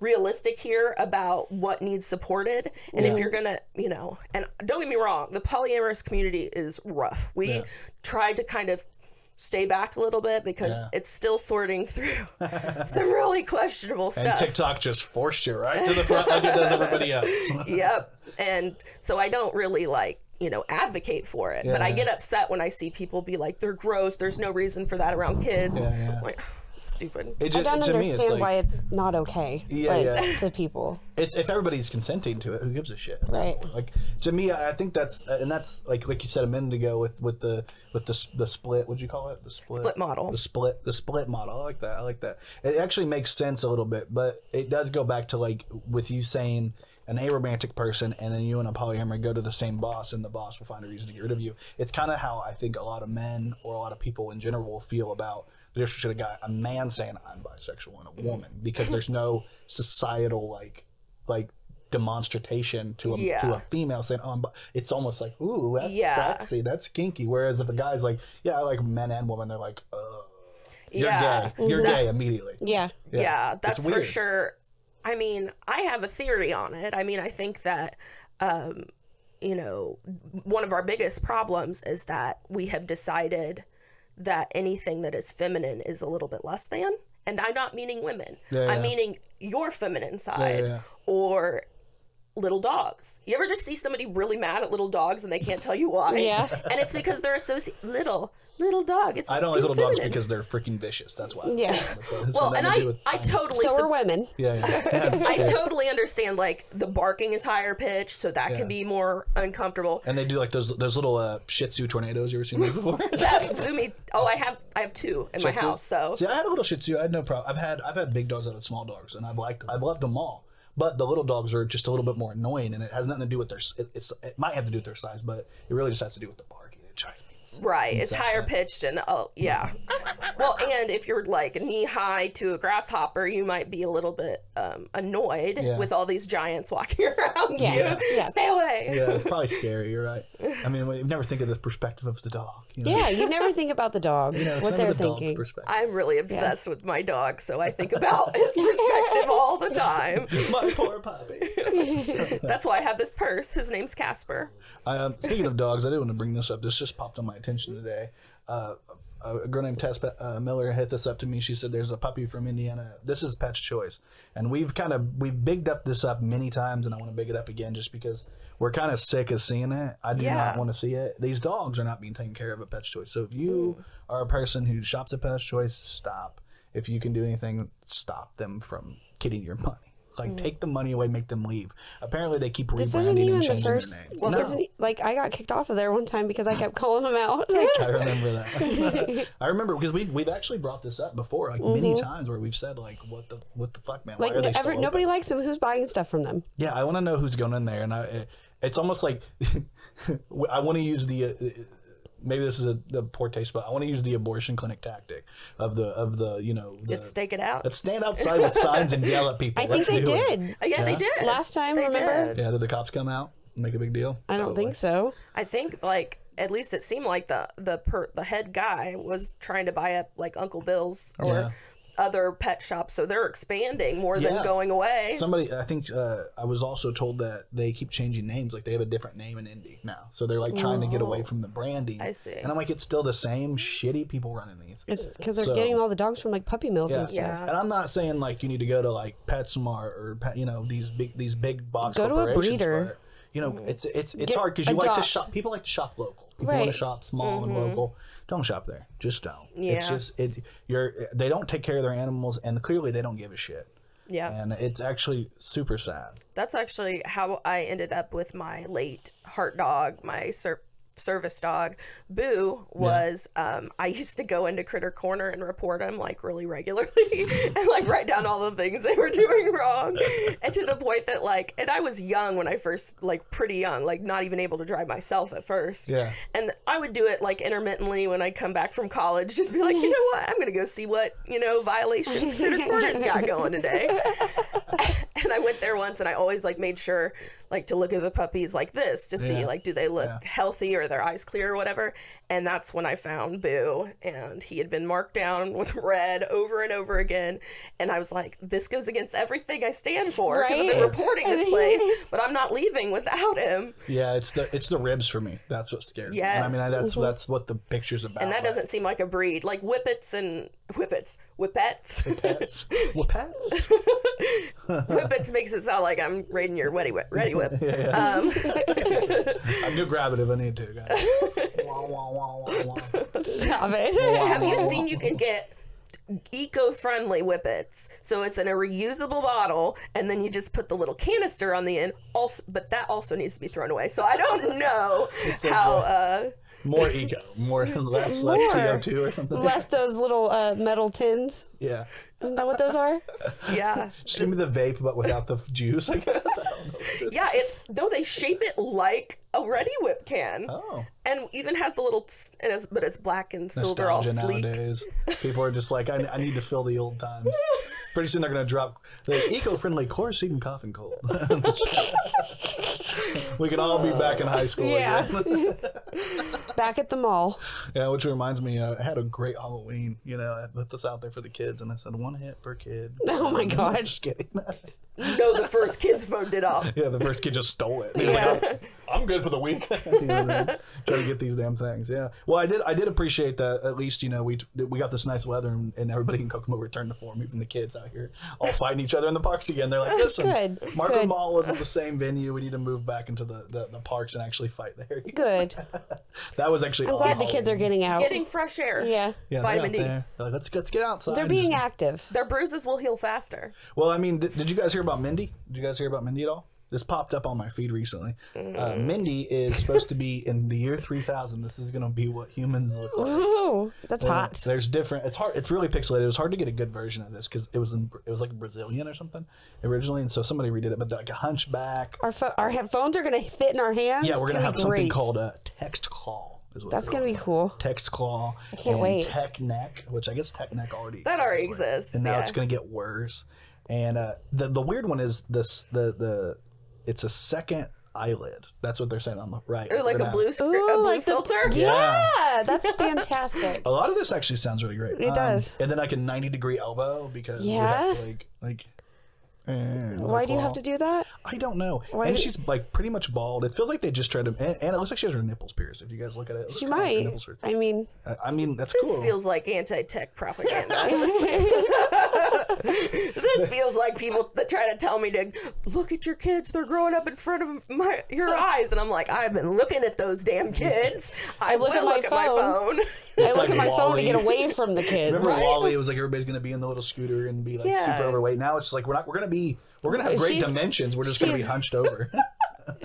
realistic here about what needs supported? And if you're gonna, you know, and don't get me wrong, the polyamorous community is rough. We Yeah. tried to kind of stay back a little bit because Yeah. it's still sorting through some really questionable stuff. and stuff. TikTok just forced you right to the front like it does everybody else. yep. And so I don't really like, you know, advocate for it. But I get upset when I see people be like, they're gross. There's no reason for that around kids. Yeah, yeah. Like, stupid. It I don't to me, understand it's like, why it's not okay. Yeah, like, yeah. to people. it's if everybody's consenting to it, who gives a shit? Right. Like to me, I I think that's and that's like like you said a minute ago with with the with the the split. What'd you call it? The split Split model. The split the split model. I like that. I like that. It actually makes sense a little bit, but it does go back to like with you saying an aromantic person and then you and a polyamory go to the same boss and the boss will find a reason to get rid of you. It's kind of how I think a lot of men or a lot of people in general will feel about the difference between a guy, a man saying I'm bisexual and a woman because there's no societal like like demonstration to a, to a female saying oh I'm bi-" it's almost like ooh that's Yeah. sexy that's kinky whereas if a guy's like yeah I like men and women they're like uh you're Yeah. gay you're gay immediately Yeah. Yeah, It's that's for sure. I mean, I have a theory on it. I mean, I think that, um, you know, one of our biggest problems is that we have decided that anything that is feminine is a little bit less than. And I'm not meaning women. Yeah, I'm yeah. meaning your feminine side yeah. or little dogs. You ever just see somebody really mad at little dogs and they can't tell you why? Yeah. And it's because they're associated little little dog. It's I don't like little dogs because they're freaking vicious that's why Yeah. It's well, nothing and to I with- I totally So sup- are women. yeah yeah, yeah I totally understand like the barking is higher pitch, so that Yeah. can be more uncomfortable. and they do like those those little uh, Shih Tzu tornadoes you ever seen those before That Zumi, oh, I have I have two in my Shih Tzus? house, so see, I had a little Shih Tzu. I had no problem. I've had I've had big dogs. I've had small dogs, and I've liked I've loved them all. But the little dogs are just a little bit more annoying, and it has nothing to do with their. It, it's it might have to do with their size, but it really just has to do with the barking. It drives me insane. right, it's Insane. higher pitched and oh yeah. Well, and if you're like knee high to a grasshopper, you might be a little bit um, annoyed Yeah. with all these giants walking around Yeah. you. Yeah. Stay away. Yeah, it's probably scary. You're right. I mean, we never think of the perspective of the dog. You know? Yeah, you never think about the dog, You know, it's what they're the dog's thinking. perspective. I'm really obsessed with my dog, so I think about his perspective all the time. My poor puppy. That's why I have this purse. His name's Casper. Um, speaking of dogs, I did want to bring this up. This just popped on my attention today. Uh, a girl named Tess uh, Miller hit this up to me. She said, "There's a puppy from Indiana. This is Pet's Choice, and we've kind of we've bigged up this up many times, and I want to big it up again just because we're kind of sick of seeing it. I do Yeah. not want to see it. These dogs are not being taken care of at Pet's Choice. So if you are a person who shops at Pet's Choice, stop. If you can do anything, stop them from getting your money." Like take the money away, make them leave. Apparently, they keep rebranding This isn't even and the first. their name. This isn't like I got kicked off of there one time because I kept calling them out. Like, I remember that. I remember because we we've actually brought this up before, like many times, where we've said like, "What the what the fuck, man? Why like are they still nobody likes them. Who's buying stuff from them? Yeah, I want to know who's going in there, and I it, it's almost like I want to use the. Uh, Maybe this is a, a poor taste, but I want to use the abortion clinic tactic of the of the you know the, Just stake it out. let's stand outside with signs and yell at people. I think Let's they did. Uh, yeah, they did. Last time, They remember? did. Yeah, did the cops come out and make a big deal? I don't Probably. think so. I think like at least it seemed like the the per, the head guy was trying to buy up like Uncle Bill's or Yeah. Other pet shops, so they're expanding more than going away. Somebody, I think uh, I was also told that they keep changing names. Like they have a different name in Indy now, so they're like trying to get away from the branding. I see. And I'm like, it's still the same shitty people running these. It's because they're So- getting all the dogs from like puppy mills Yeah. and stuff. Yeah. And I'm not saying like you need to go to like PetSmart or Pet, you know these big these big box Go to a breeder. But, you know, it's it's it's Get- hard because you like to shop. People like to shop local. People want to Right. shop small and local. Don't shop there. Just don't. Yeah. It's just it. You're they don't take care of their animals, and clearly they don't give a shit. Yeah. And it's actually super sad. That's actually how I ended up with my late heart dog, my ser- service dog. Boo was um, I used to go into Critter Corner and report him like really regularly and like write down all the things they were doing wrong, and to the point that like, and I was young when I first like pretty young, like not even able to drive myself at first. Yeah. And I would do it like intermittently when I come back from college, just be like, you know what, I'm gonna go see what you know violations Critter Corner's got going today and I went there once and I always like made sure like to look at the puppies like this to see Yeah. like do they look Yeah. healthy or their eyes clear or whatever and that's when I found Boo and he had been marked down with red over and over again and I was like this goes against everything I stand for because I've been reporting this place but I'm not leaving without him Yeah, it's the it's the ribs for me. That's what scares me. And I mean, Yes. that's that's what the picture's about. and that right? doesn't seem like a breed like whippets and whippets whippets pets. Well, whippets makes it sound like I'm raiding your ready whip ready whip I'm gonna grab it if I need to. Wah, wah, wah. Stop it. Have you seen you can get eco-friendly whippets. So it's in a reusable bottle, and then you just put the little canister on the end. Also, but that also needs to be thrown away. So I don't know how. Uh, More eco, more less More. less CO two or something. Less those little uh, metal tins. Yeah. Isn't that what those are? yeah, Just give me the vape, but without the juice. I guess. I don't know. yeah. It though they shape it like a Ready Whip can, Oh. and even has the little. Tss, it is, but it's black and silver, all Nostalgia sleek. nowadays. People are just like, I, I need to fill the old times. Pretty soon they're gonna drop the eco-friendly Coricidin cough and cold. We can all be back in high school Yeah. again. Back at the mall. Yeah, which reminds me, uh, I had a great Halloween. You know, I put this out there for the kids, and I said one hit per kid. Oh my god. Just kidding. You know, the first kid smoked it off. yeah, the first kid just stole it. He was like, "Oh, I'm good for the week. you know what I mean? Trying to get these damn things. Yeah. Well, I did. I did appreciate that. At least you know we we got this nice weather, and, and everybody in Kokomo returned to form. Even the kids out here all fighting each other in the parks again. They're like, listen, Good, Marco good. Mall wasn't the same venue. We need to move back into the, the, the parks and actually fight there. Good. that was actually. I'm glad the kids are getting out. Getting fresh air. Yeah. yeah, vitamin D. they're out there. They're like, let's let's get outside. They're being just- active. Their bruises will heal faster. Well, I mean, did, did you guys hear about Mindy? Did you guys hear about Mindy at all? This popped up on my feed recently. Uh, Mindy is supposed to be in the year 3000. This is going to be what humans look like. Ooh, that's Uh, hot. There's different. It's hard. It's really pixelated. It was hard to get a good version of this because it was in, it was like Brazilian or something originally, and so somebody redid it. But like a hunchback. Our pho- our headphones are gonna fit in our hands. Yeah, we're It's gonna have be something great. called a text call. Is what That's they're gonna be cool. Text claw. I can't and wait. Tech neck, which I guess tech neck already That already exists, exists, and now yeah. it's gonna get worse. And uh, the the weird one is this the the it's a second eyelid. That's what they're saying on the right. Or like a blue, have- scr- Ooh, a blue like the- filter. Yeah, that's fantastic. A lot of this actually sounds really great. It does. And then like a ninety degree elbow because we Yeah? have to like like. Eh, Why do you have to do that? I don't know. Why and do- she's like pretty much bald. It feels like they just tried to, and, and it looks like she has her nipples pierced. If you guys look at it, it looks She kinda like her might. nipples pierced. I mean, I, I mean, that's This cool. feels like anti-tech propaganda. this feels like people that try to tell me to look at your kids. They're growing up in front of my your eyes, and I'm like, I've been looking at those damn kids. I, look will at my at my phone. phone. I look like at my phone to get Wall-E. away from the kids. Remember Wall-E? It was like everybody's gonna be in the little scooter and be like Yeah. super overweight. Now it's just like we're not. We're gonna be. We're gonna have great She's- dimensions. We're just gonna be hunched over.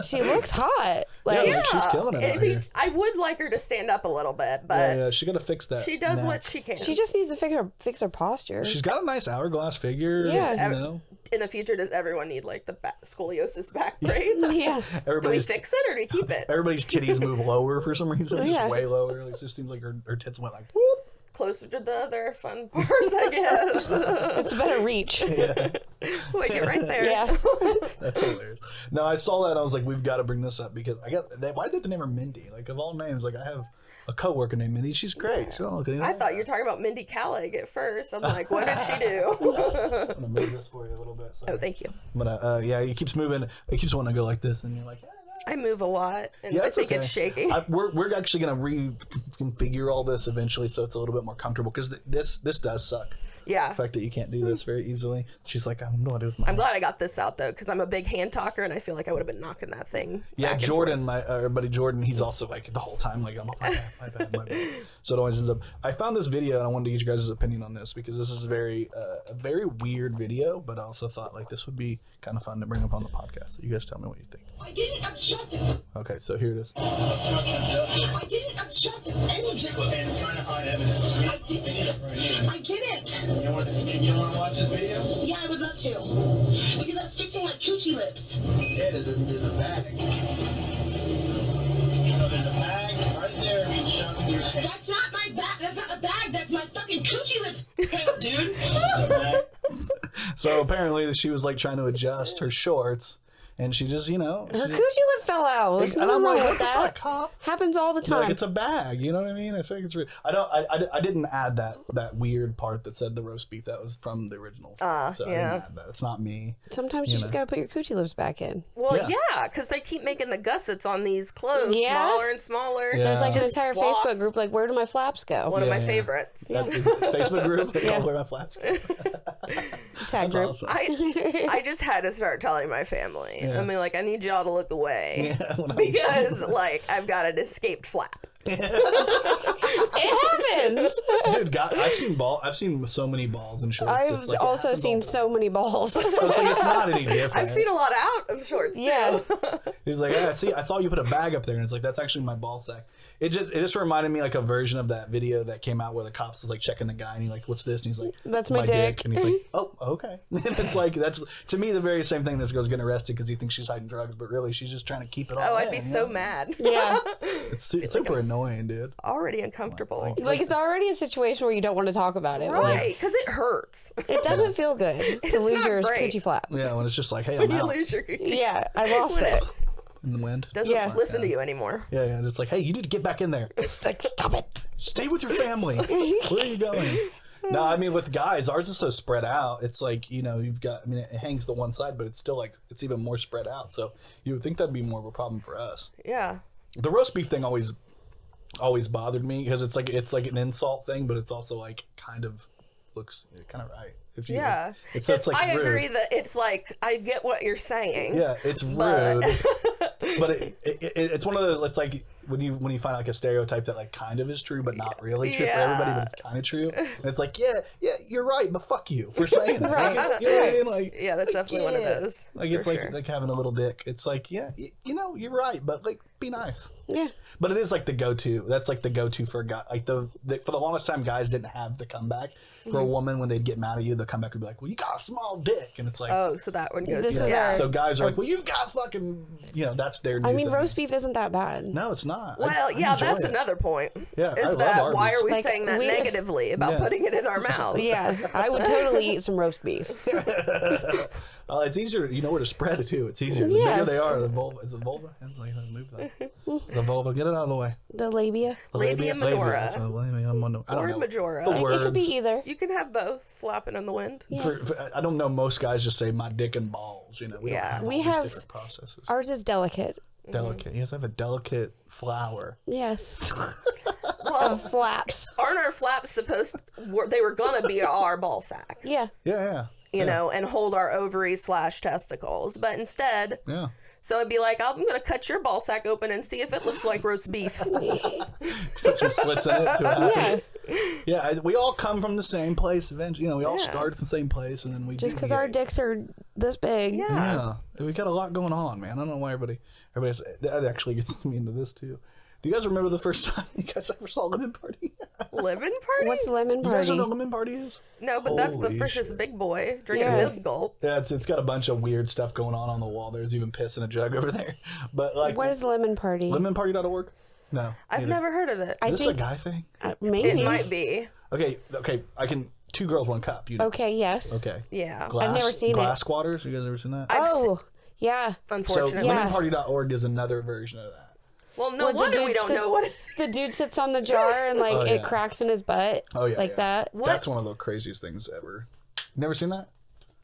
She looks hot. Like, Yeah, she's killing it out be- here. I would like her to stand up a little bit, but yeah, yeah, she got to fix that. she does neck. what she can. she just needs to fix her fix her posture. She's got a nice hourglass figure. Yeah. you know. in the future, does everyone need like the back, scoliosis back brace? yes. Do we fix it or do we keep it? everybody's titties move lower for some reason. Just Yeah. way lower. Like, it just seems like her, her tits went like. Whoop. Closer to the other fun parts, I guess. It's a better reach. like it right there. Yeah. That's hilarious. No, I saw that. and I was like, we've got to bring this up because I got. They, why did they name her Mindy? Like of all names, like I have a coworker named Mindy. She's great. She don't look anything I thought you were talking about Mindy Kaling at first. I'm like, what did she do? I'm gonna move this for you a little bit. oh, thank you. But uh, uh, yeah, it keeps moving. It keeps wanting to go like this, and you're like, yeah, I move a lot, and yeah, I think okay. it's shaking. I, we're, we're actually gonna reconfigure all this eventually, so it's a little bit more comfortable because th- this this does suck. yeah. The fact that you can't do this very easily. She's like, I don't know what to do with my. I'm glad I got this out though, because I'm a big hand talker, and I feel like I would have been knocking that thing. Yeah, Jordan, my uh, buddy Jordan, he's also like the whole time like, I'm my bad, my bad, my bad. So it always ends up. I found this video and I wanted to get you guys' opinion on this because this is very uh, a very weird video, but I also thought like this would be kind of fun to bring up on the podcast. So you guys tell me what you think. I didn't obstruct. Okay, so here it is. I didn't object anything. and trying to hide evidence. I didn't. I didn't. you want to you don't want to watch this video? Yeah, I would love to. Because I was fixing my coochie lips. Yeah, there's a there's a bag. So there's a bag right there being shoved in your pants. That's not my bag. That's not a bag. That's my coochie lips, dude. So apparently she was like trying to adjust her shorts, and she just you know. Her she- coochie lip fell out. There's and I'm nothing like, wrong what with the that. fuck, cop? Happens all the Like time. it's a bag, you know what I mean? I think it's. Re- I don't. I, I, I didn't add that that weird part that said the roast beef. That was from the original. Ah, so I yeah. didn't add that. It's not me. Sometimes you, just know. gotta put your coochie lips back in. Well, Yeah. yeah, because they keep making the gussets on these clothes Yeah. smaller and smaller. Yeah. There's like an Just entire floss. Facebook group like, where do my flaps go? One of my Yeah. favorites. That is Facebook group. They Yeah. call where my flaps. go. It's a tag That's group. awesome. I I just had to start telling my family. I mean, like, I need y'all to look away Yeah, because, like, I've got an escaped flap. It happens. Dude, God, I've seen ball. I've seen so many balls in shorts. I've like also seen so many balls. So it's like it's not any different. I've seen a lot out of shorts. yeah. Too. He's like, yeah, I see. I saw you put a bag up there, and it's like that's actually my ball sack. It just it just reminded me like a version of that video that came out where the cops is like checking the guy, and he's like, "What's this?" And he's like, That's my dick. And he's like, "Oh, okay." and it's like that's to me the very same thing. This girl's getting arrested because he thinks she's hiding drugs, but really she's just trying to keep it all. Oh, I'd be so know? mad. Yeah. It's su- super annoying, dude. Already uncomfortable. Like it's already a situation where you don't want to talk about it. Right, because it hurts. it doesn't feel good to lose your great. coochie flap. Yeah, when it's just like, "Hey, I'm you out lose your coochie. Yeah, I lost it. in the wind." Doesn't Yeah. listen to you anymore. Yeah, yeah. and It's like, "Hey, you need to get back in there. It's like stop it. Stay with your family. Where are you going?" No, I mean with guys, ours is so spread out. It's like you know you've got. I mean, it hangs to one side, but it's still like it's even more spread out. So you would think that'd be more of a problem for us. Yeah. The roast beef thing always, always bothered me because it's like it's like an insult thing, but it's also like kind of looks kind of right. If you, Yeah. it's it's like I rude. agree that it's like, I get what you're saying. Yeah, it's rude, But- but it, it, it, it's one of those. It's like when you when you find like a stereotype that like kind of is true, but not really true for everybody, but it's kind of true. And it's like, yeah, yeah, you're right, but fuck you for saying that. Right. You know what I mean? Like, Yeah, that's definitely one of those. Like it's like sure. like having a little dick. It's like, yeah, y- you know, you're right, but like, be nice. Yeah. But it is like the go-to. That's like the go-to for a guy. Like the, the for the longest time, guys didn't have the comeback. For a mm-hmm. woman, when they'd get mad at you, the comeback would be like, "Well, you got a small dick," and it's like, Oh, so that one goes. This is yeah. our- so guys are like, "Well, you've got fucking," you know, that's their. New I mean, thing. roast beef isn't that bad. No, it's not. Well, I yeah, enjoy that's it. another point. Yeah, I is love that why are we Like, saying that we- negatively about Yeah. putting it in our mouths? Yeah, I would totally eat some roast beef. Uh, it's easier. You know where to spread it too. It's easier. The Yeah. bigger they are, the vulva is the vulva. Like, move that. The vulva. Get it out of the way. The labia. The Labia minora. That's what labia minora. I don't Or know. majora. The It words. It could be either. You can have both flapping in the wind. For, for- I don't know. Most guys just say my dick and balls. You know, we Yeah. don't have We all have- these different processes. Ours is delicate. delicate. Yes, I have a delicate flower. Yes. of flaps. Aren't our flaps supposed? Were, they were gonna be our ball sack, Yeah. Yeah, yeah. You yeah. know, and hold our ovaries slash testicles, but instead. Yeah. So it'd be like, I'm gonna cut your ball sack open and see if it looks like roast beef. Put some slits in it. See what Yeah. Yeah, we all come from the same place eventually. You know, we all Yeah. start at the same place, and then we Just because our dicks are this big. Yeah. Yeah, we got a lot going on, man. I don't know why everybody, everybody's that actually gets me into this too. Do you guys remember the first time you guys ever saw Lemon Party? Lemon party? What's the lemon you guys know party? what Lemon Party is? no, but that's the Holy freshest shit. big boy drinking Yeah. a big gulp. Yeah, it's it's got a bunch of weird stuff going on on the wall. There's even piss in a jug over there. But like, What is lemon party? lemonparty.org? No, I've neither. never heard of it. I Is this think a guy thing? uh, it might be. Okay, okay. I can two girls, one cup. You know. Okay. Yes. Okay. Yeah. Glass, never seen it. glass squatters. You guys ever seen that? I've se- Oh. Yeah. so Unfortunately. Yeah. lemonparty.org is another version of that. Well, no Where the wonder we dude don't sits- know what. The dude sits on the jar and oh, like Oh, it cracks in his butt. Oh yeah, Like yeah. that. What? That's one of the craziest things ever. Never seen that?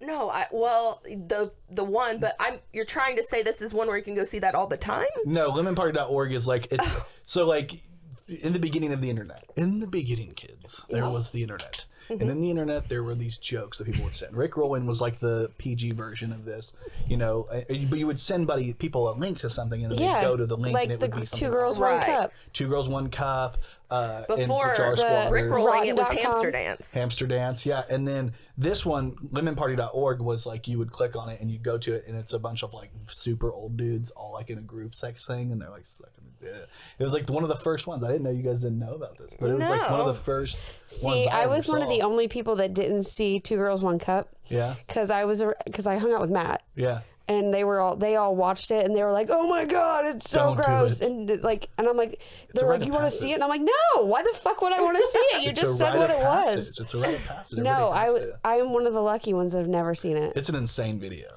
No, I well the the one, but I'm you're trying to say this is one where you can go see that all the time. No, lemonparty.org is like it's so like in the beginning of the internet. In the beginning, kids, there was the internet. And in the internet, there were these jokes that people would send. Rick rolling was like the PG version of this, you know. uh, But you would send buddy people a link to something, and then Yeah. they'd go to the link, like and it the would be two girls, awesome. one Right. cup. two girls, one cup. Uh, Before jar the squatters. Rick rolling, it was hamster dance. Hamster Dance, yeah. And then this one, lemonparty.org, was like you would click on it and you go to it, and it's a bunch of like super old dudes all like in a group sex thing, and they're like sucking dick. It was like one of the first ones. I didn't know you guys didn't know about this, but it was like one of the first See, ones I, I was one of the only people that didn't see Two Girls One Cup Yeah, because I was because I hung out with Matt yeah. and they were all they all watched it and they were like, "Oh my god, it's so Don't gross!" it. and like, and I'm like, they're like, "You want to see it?" And I'm like, "No, why the fuck would I want to see it? You just said what it passage. was." It's a rite of passage. No, I has w- to. I am one of the lucky ones that have never seen it. It's an insane video.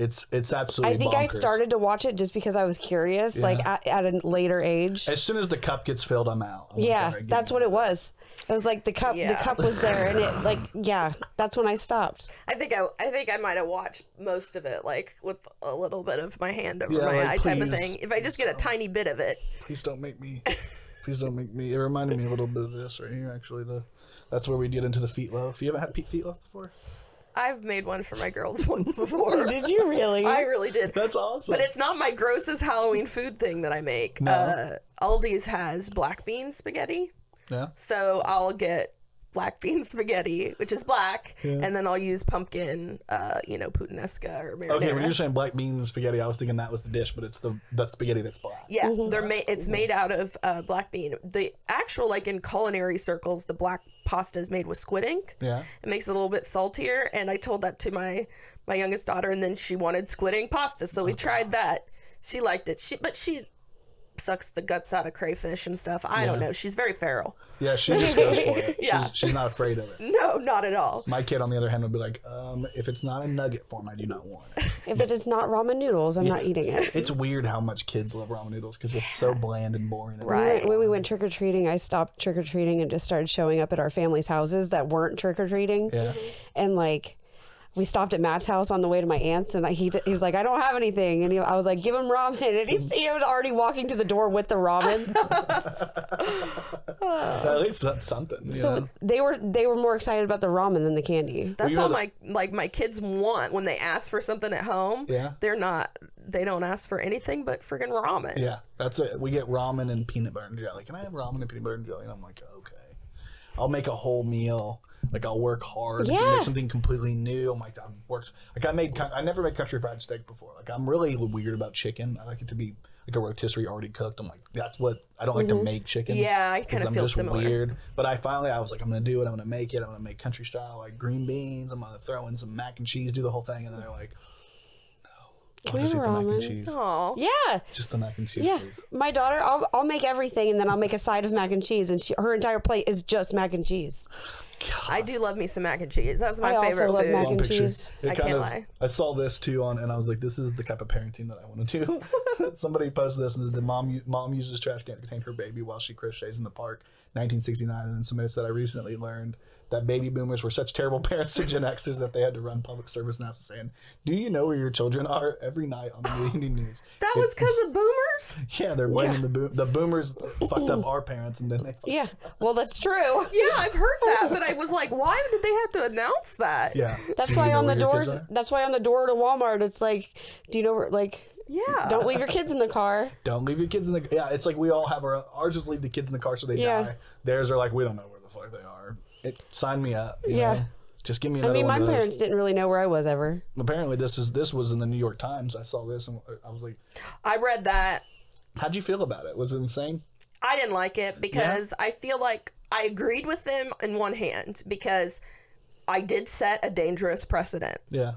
It's it's absolutely. I think I started to watch it just because I was curious, like at, at a later age. As soon as the cup gets filled, I'm out. I'm yeah, "All right, that's what it was. It was like the cup. The cup was there, and it like yeah. That's when I stopped. I think I I think I might have watched most of it, like with a little bit of my hand over Yeah, my like, eye type of thing. If I just get a tiny bit of it. Please don't make me. Please don't make me. It reminded me a little bit of this right here. Actually, the that's where we get into the feet loaf. You haven't had pe- feet loaf before? I've made one for my girls once before. Did you really? I really did. That's awesome. But it's not my grossest Halloween food thing that I make. No. Uh, Aldi's has black bean spaghetti. yeah. So I'll get black bean spaghetti, which is black, and then I'll use pumpkin, uh, you know, puttanesca or marinara. Okay, when you're saying black bean spaghetti, I was thinking that was the dish, but it's the that spaghetti that's black. yeah, they're made. It's made out of uh, black bean. The actual, like in culinary circles, the black pasta is made with squid ink. Yeah. It makes it a little bit saltier, and I told that to my my youngest daughter, and then she wanted squid ink pasta, so we tried that. She liked it. She but she sucks the guts out of crayfish and stuff. I don't know. She's very feral. Yeah, she just goes for it. Yeah. She's, she's not afraid of it. No, not at all. My kid, on the other hand, would be like, um, if it's not a nugget form, I do not want it. if it is not ramen noodles, I'm not eating it. It's weird how much kids love ramen noodles because it's so bland and boring. and- Right. When we went trick or treating, I stopped trick or treating and just started showing up at our family's houses that weren't trick or treating. Yeah. And like, we stopped at Matt's house on the way to my aunt's, and I, he he was like, "I don't have anything," and he, I was like, "Give him ramen," and he's, he mm. was already walking to the door with the ramen. At least that's something. so know? they were they were more excited about the ramen than the candy. That's you all the- my like my kids want when they ask for something at home. Yeah. They're not they don't ask for anything but friggin' ramen. Yeah, that's it. We get ramen and peanut butter and jelly. Can I have ramen and peanut butter and jelly? And I'm like, okay. I'll make a whole meal. Like I'll work hard. to Yeah. Make something completely new. I'm like, I've worked. Like I made. I never made country fried steak before. Like I'm really weird about chicken. I like it to be like a rotisserie already cooked. I'm like, that's what I don't like to mm-hmm. make chicken. Yeah, I 'cause kinda I'm feel just similar. Weird. But I finally, I was like, I'm gonna do it. I'm gonna make it. I'm gonna make country style like green beans. I'm gonna throw in some mac and cheese. Do the whole thing. And then they're like, no, I'll just eat the mac and cheese. Aw. Yeah. Just the mac and cheese, Yeah, please. my daughter. I'll I'll make everything, and then I'll make a side of mac and cheese, and she, her entire plate is just mac and cheese. I do love me some mac and cheese. That's my I also favorite love food. mac and cheese. It I can't of, lie. I saw this too on, and I was like, "This is the type of parenting that I want to do." Somebody posted this, and the mom mom uses trash can to contain her baby while she crochets in the park, 1969. And then somebody said, "I recently learned that baby boomers were such terrible parents to Gen Xers that they had to run public service announcements saying, "Do you know where your children are?" every night on the evening news. That was because of boomers? Yeah, they're blaming the boom. The boomers fucked up our parents, and then they. Yeah, well, that's true. Yeah, I've heard that, but I was like, why did they have to announce that? Yeah, That's Do why on the where your kids doors. That's why on the door to Walmart, it's like, do you know where? Like, Yeah. don't leave your kids in the car. Don't leave your kids in the yeah. It's like we all have our ours. Just leave the kids in the car so they Yeah. die. Theirs are like we don't know where the fuck they are. It sign me up. you Yeah. know? Just give me I another mean, one my those. parents didn't really know where I was ever. Apparently, this is this was in the New York Times. I saw this and I was like, I read that. "How'd you feel about it? Was it insane?" I didn't like it because I feel like I agreed with them in one hand because I did set a dangerous precedent. Yeah.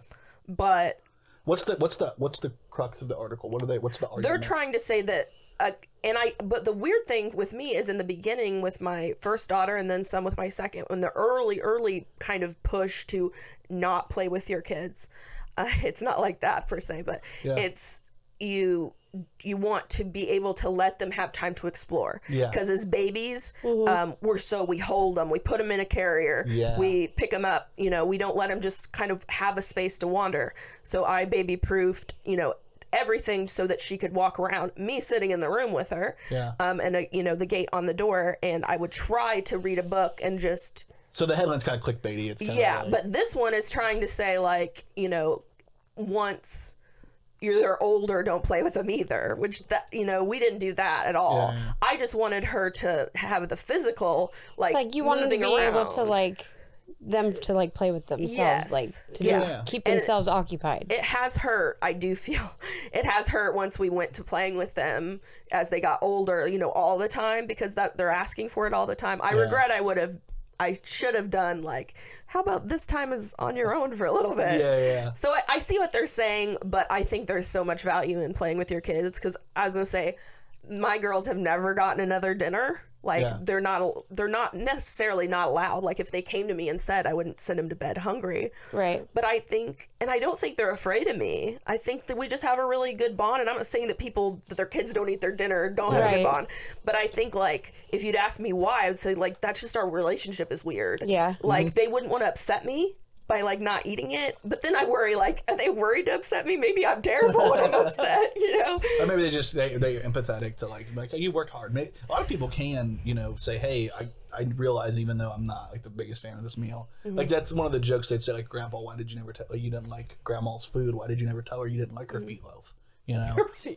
But What's the what's the what's the crux of the article? What are they? What's the argument? they're trying to say that uh, and i but the weird thing with me is in the beginning with my first daughter and then some with my second when the early early kind of push to not play with your kids uh, it's not like that per se but Yeah. it's you you want to be able to let them have time to explore Yeah. because as babies um, we're so we hold them we put them in a carrier Yeah. we pick them up you know we don't let them just kind of have a space to wander so i baby proofed you know everything so that she could walk around me sitting in the room with her Yeah. um and a, you know the gate on the door and i would try to read a book and just So the headline's kind of clickbaity. It's kind yeah of like, but this one is trying to say like you know once you're older don't play with them either which that you know we didn't do that at all Yeah, yeah. i just wanted her to have the physical like Like you wanted to moving be able to like them to like play with themselves, Yes. like to Yeah. do, keep And- themselves occupied. it has hurt i do feel it has hurt once we went to playing with them as they got older you know all the time because that they're asking for it all the time i regret i would have i should have done like how about this time is on your own for a little bit Yeah, yeah. so I, I see what they're saying but i think there's so much value in playing with your kids because as i was gonna say my girls have never gotten another dinner like Yeah. they're not they're not necessarily not allowed like if they came to me and said i wouldn't send them to bed hungry Right. but I think, and I don't think they're afraid of me. I think that we just have a really good bond. And I'm not saying that people, that their kids don't eat their dinner, don't have a good bond. But I think, like, if you'd ask me why, I would say, like, that's just our relationship is weird. Yeah. Like, mm-hmm. they wouldn't want to upset me by, like, not eating it. But then I worry, like, are they worried to upset me? Maybe I'm terrible when I'm upset, you know? Or maybe they just they they're empathetic to like like oh, you worked hard. May- A lot of people can you know say hey I I realize even though I'm not like the biggest fan of this meal, Mm-hmm. like that's one of the jokes they'd say like, Grandpa, why did you never tell you didn't like Grandma's food? Why did you never tell her you didn't like her Mm-hmm. meatloaf? You know,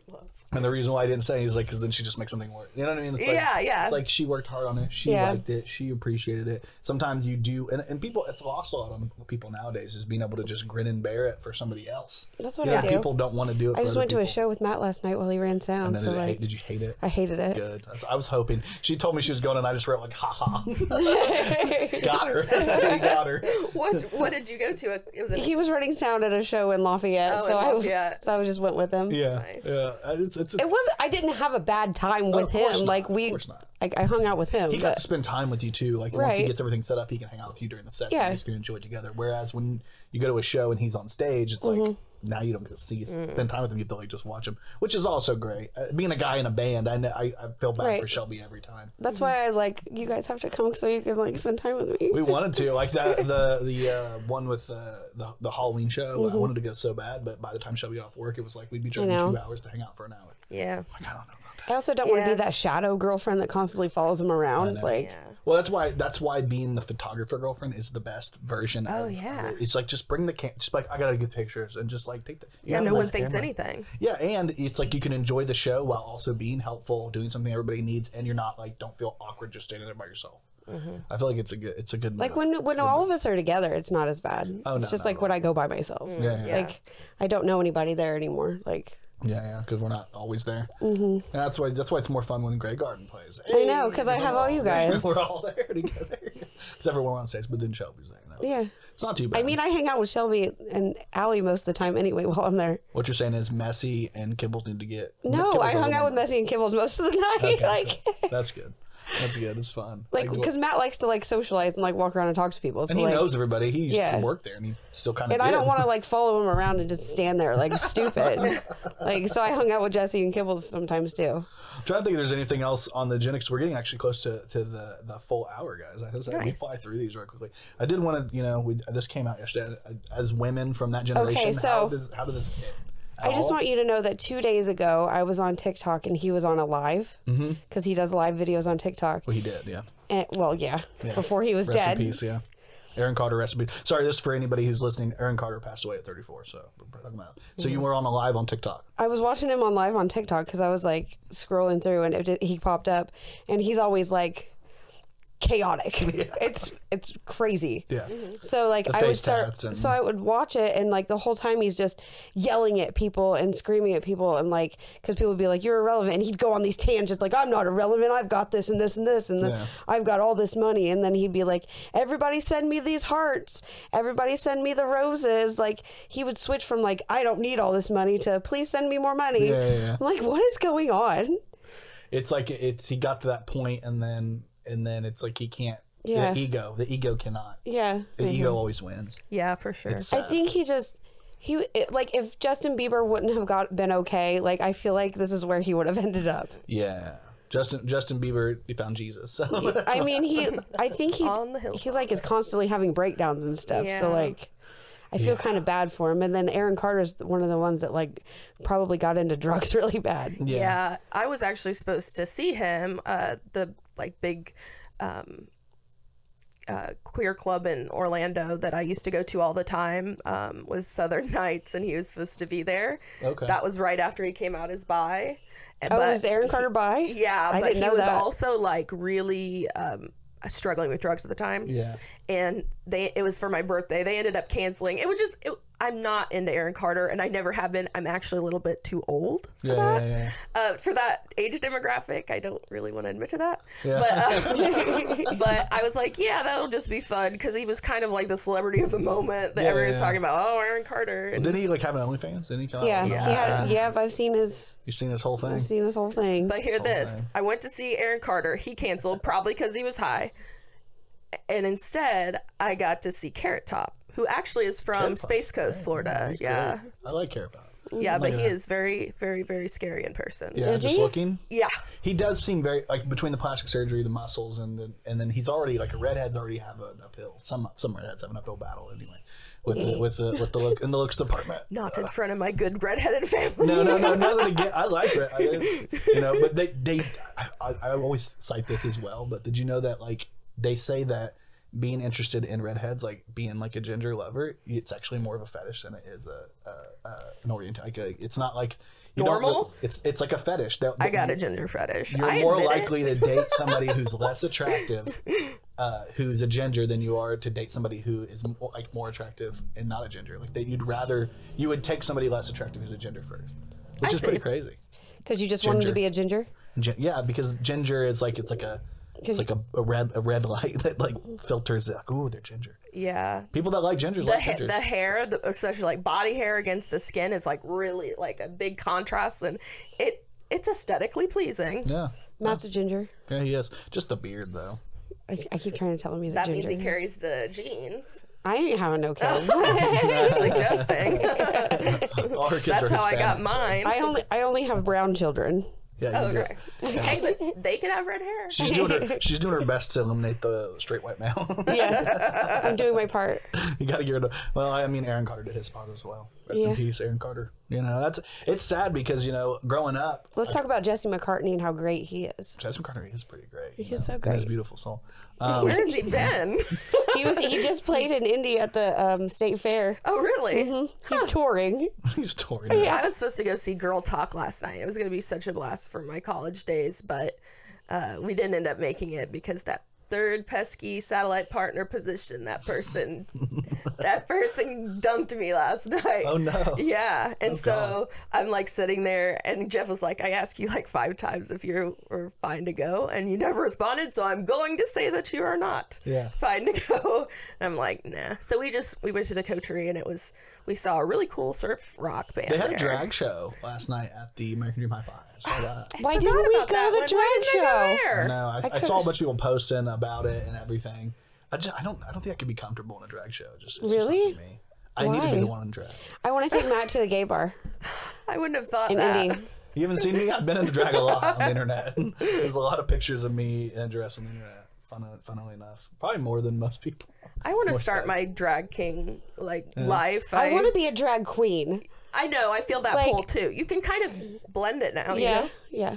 and the reason why I didn't say is like because then she just makes something work. You know what I mean? It's like, Yeah, yeah. It's like she worked hard on it. She Yeah. liked it. She appreciated it. Sometimes you do, and, and people. It's lost a lot on people nowadays is being able to just grin and bear it for somebody else. That's what You know, I do. People don't want to do it. I for just other went to a show with Matt last night while he ran sound. then So did, like, hate, did you hate it? I hated it. Good. That's, I was hoping. She told me she was going, and I just wrote like, "Ha ha." got her. got her. What what did you go to? It was a, He was running sound at a show in Lafayette, Oh, so in I was so I just went with him. Yeah. Nice. Yeah. It's it's. It was I didn't have a bad time with him. not, Like of we, course not. I, I hung out with him. he got to spend time with you too. Like once he gets everything set up, he can hang out with you during the set. Yeah. You guys can enjoy it together. Whereas when you go to a show and he's on stage, it's like Mm-hmm. Now you don't get to see Mm. spend time with them. You have to like just watch them, which is also great. Uh, being a guy in a band, I know, I, I feel bad Right. for Shelby every time. That's why I was like, you guys have to come so you can like spend time with me. We wanted to like that the the uh, one with uh, the the Halloween show. Mm-hmm. I wanted to go so bad, but by the time Shelby got off work, it was like we'd be driving two hours to hang out for an hour. yeah. Like I don't know. I also don't want to be that shadow girlfriend that constantly follows him around. Like, Yeah. Well, that's why that's why being the photographer girlfriend is the best version. Oh, of, yeah. it's like just bring the cam, just like I gotta get pictures and just like take the. you Yeah, have a no one thinks camera. anything. Yeah, and it's like you can enjoy the show while also being helpful, doing something everybody needs, and you're not like don't feel awkward just standing there by yourself. Mm-hmm. I feel like it's a good it's a good like move. when when all of us are together, it's not as bad. Oh, it's just like at when I go by myself. yeah yeah Like I don't know anybody there anymore. Like yeah yeah because we're not always there. Mm-hmm. And that's why that's why it's more fun when Grey Garden plays. I know because I have all you guys. We're all there together. Except for one on stage, but then Shelby's there. No. Yeah. It's not too bad. I mean, I hang out with Shelby and Allie most of the time anyway while I'm there. what you're saying is Messy and Kibbles need to get. No, Kibbles I hung out with Messy and Kibbles most of the night. Okay, like, That's good. That's good. It's fun. like because Matt likes to like socialize and like walk around and talk to people. So and he like, knows everybody. He used Yeah. to work there, and he still kind of. and I don't want to like follow him around and just stand there like stupid. like so, I hung out with Jesse and Kibbles sometimes too. I'm trying to think if there's anything else on the agenda because we're getting actually close to, to the, the full hour, guys. I hope we Nice. fly through these real quickly. I did want to, you know, we this came out yesterday. Uh, as women from that generation, Okay, so- how, does, how did this hit? I just oh. want you to know that two days ago I was on TikTok and he was on a live mm-hmm. because he does live videos on TikTok. Well, he did, yeah. And, well, yeah, before he was Rest dead. in peace, yeah. Aaron Carter recipe. Sorry, this is for anybody who's listening. Aaron Carter passed away at 34, so we're talking about. So you were on a live on TikTok. I was watching him on live on TikTok because I was like scrolling through and it, he popped up, and he's always like chaotic. It's it's crazy. Yeah. Mm-hmm. So like The I would start, and- so I would watch it, and like the whole time he's just yelling at people and screaming at people, and like because people would be like, "You're irrelevant," and he'd go on these tangents like, "I'm not irrelevant. I've got this and this and this, and then Yeah. I've got all this money," and then he'd be like, "Everybody send me these hearts. Everybody send me the roses." Like he would switch from like, "I don't need all this money" to "Please send me more money." Yeah, yeah, yeah. I'm like, what is going on? It's like it's he got to that point, and then and then it's like he can't. Yeah. The ego. The ego cannot. Yeah. The ego always wins. Yeah, for sure. It's I think he just he it, like if Justin Bieber wouldn't have got been okay, like I feel like this is where he would have ended up. Yeah. Justin Justin Bieber he found Jesus. So that's I mean, he I think he On the he like is constantly having breakdowns and stuff. So like I feel kind of bad for him. And then Aaron Carter's one of the ones that like probably got into drugs really bad. Yeah. Yeah. I was actually supposed to see him, uh, the like big um, uh, queer club in Orlando that I used to go to all the time um, was Southern Nights, and he was supposed to be there. Okay. That was right after he came out as bi. Oh, was Aaron Carter bi? Yeah, I but he was that. also like really um, struggling with drugs at the time. Yeah. and they it was for my birthday. They ended up canceling. It was just it, I'm not into Aaron Carter, and I never have been. I'm actually a little bit too old for Yeah, that. yeah, yeah. Uh, for that age demographic, I don't really want to admit to that. Yeah. But, uh, but I was like, yeah, that'll just be fun because he was kind of like the celebrity of the moment that Yeah, everyone's yeah. talking about. Oh, Aaron Carter. And, Didn't he like have an OnlyFans? Didn't he come out? Yeah, with he an Yeah, I've seen his. You've seen this whole thing. I've seen this whole thing. but hear whole this: thing. I went to see Aaron Carter. He canceled probably because he was high, and instead I got to see Carrot Top, who actually is from Carrot Space Top's Coast. Florida. He's Yeah. great. I like Carrot Top. Yeah, but Like he is very, very, very scary in person. Yeah, Is just he? looking. Yeah. He does seem very like between the plastic surgery, the muscles, and the, and then he's already like a redheads already have an uphill. Some some redheads have an uphill battle anyway with the, with the with the look in the looks department. Not in front of my good redheaded family. No, no, no, nothing again. I like it. I, you know, but they, they, I, I, I always cite this as well. But did you know that like they say that being interested in redheads, like being like a ginger lover, it's actually more of a fetish than it is a, a, a an orient. Like a, it's not like you don't Normal? it's it's like a fetish. That, I got a ginger fetish. You're I more likely to date somebody who's less attractive, uh, who's a ginger, than you are to date somebody who is more, like more attractive and not a ginger. Like that, you'd rather you would take somebody less attractive who's a ginger first, which I is pretty crazy. Because you just wanted to be a ginger. Gin- yeah, because ginger is like it's like a it's like a, a red a red light that like filters like ooh they're ginger. Yeah. People that like gingers The, like ha- gingers. the hair, the, especially like body hair against the skin, is like really like a big contrast, and it it's aesthetically pleasing. yeah, Matt's a ginger. yeah, he is. Just the beard though. I, I keep trying to tell him he's a That means he carries the genes. I ain't having no kids. Just suggesting. All her kids That's are how I got mine. I only I only have brown children. Yeah, oh, do. okay. hey, but they could have red hair. She's doing her she's doing her best to eliminate the straight white male. Yeah, I'm doing my part. you got to get rid of. Well, I mean, Aaron Carter did his part as well. Rest Yeah. in peace, Aaron Carter. You know, that's it's sad because you know, growing up, Let's talk about Jesse McCartney and how great he is. Jesse McCartney is pretty great. He's know, so and his beautiful soul. Um, Where has he been? He was he just played in Indy at the um, state fair. Oh, really? He's touring. he's touring. Yeah, I was supposed to go see Girl Talk last night. It was going to be such a blast for my college days, but uh, we didn't end up making it because that third pesky satellite partner position, that person, that person dumped me last night. Oh, no. Yeah, and oh, so I'm like sitting there, and Jeff was like, "I asked you like five times if you were fine to go, and you never responded. So I'm going to say that you are not Yeah. fine to go." And I'm like, "Nah." So we just we went to the coterie, and it was we saw a really cool surf rock band. They had a drag show last night at the American Dream High Five. I saw that. Why didn't we go to the drag Why didn't I show? No, I, I saw a bunch of people posting about it and everything. I just, I don't, I don't think I could be comfortable in a drag show. Just, it's just not Really? for me. I need to be the one in drag. I want to take Matt to the gay bar I wouldn't have thought in that. Indy. You haven't seen me? I've been in drag a lot on the internet. There's a lot of pictures of me in a dress on the internet. Funnily, funnily enough, probably more than most people. I want to start stuff. my drag king like life. I want to be a drag queen. I know. I feel that Like- pull too. You can kind of blend it now. you Yeah, know? yeah.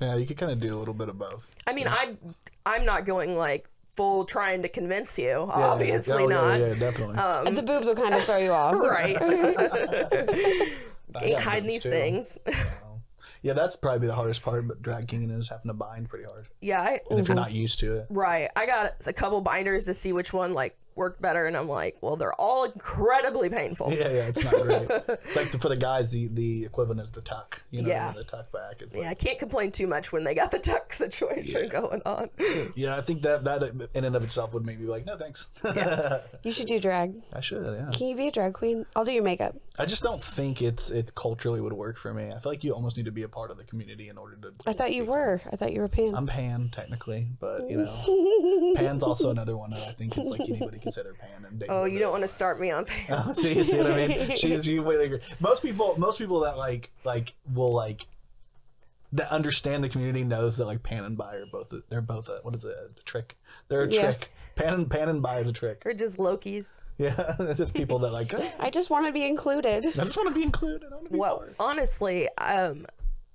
Yeah, you could kind of do a little bit of both. I mean, I I'm not going like full trying to convince you. Yeah, Obviously oh, not. Yeah, yeah, definitely. Um, the boobs will kind of throw you off. Right. Ain't got hiding these too. things. Yeah, that's probably the hardest part. But drag king is having to bind pretty hard, yeah. I, and if you're not used to it, Right. I got a couple binders to see which one like worked better, and I'm like, well, they're all incredibly painful. yeah, yeah, it's not great. it's like the, for the guys, the the equivalent is the tuck. You know, Yeah. the tuck back. It's Yeah, I can't complain too much when they got the tuck situation going on. yeah, I think that that in and of itself would make me like, no, thanks. You should do drag. I should, yeah. Can you be a drag queen? I'll do your makeup. I just don't think it's it culturally would work for me. I feel like you almost need to be a part of the community in order to. I thought you were. I thought you were pan. I'm pan technically, but you know, pan's also another one that I think it's like anybody can pan and. Oh, you don't want to start me on pan. see, you see what I mean? She's you like, most people most people that like like will like that understand the community knows that like pan and bi are both a, they're both a what is it a trick they're a Yeah. trick pan and pan and bi is a trick Or just Loki's. yeah it's people that like I I just want to be included. I just want to be included I want to be Well, part. honestly, um,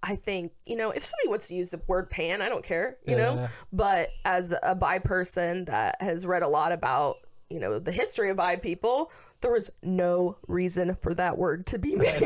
I think you know if somebody wants to use the word pan, I don't care, you know. Yeah. But as a bi person that has read a lot about you know the history of bi people, there was no reason for that word to be made.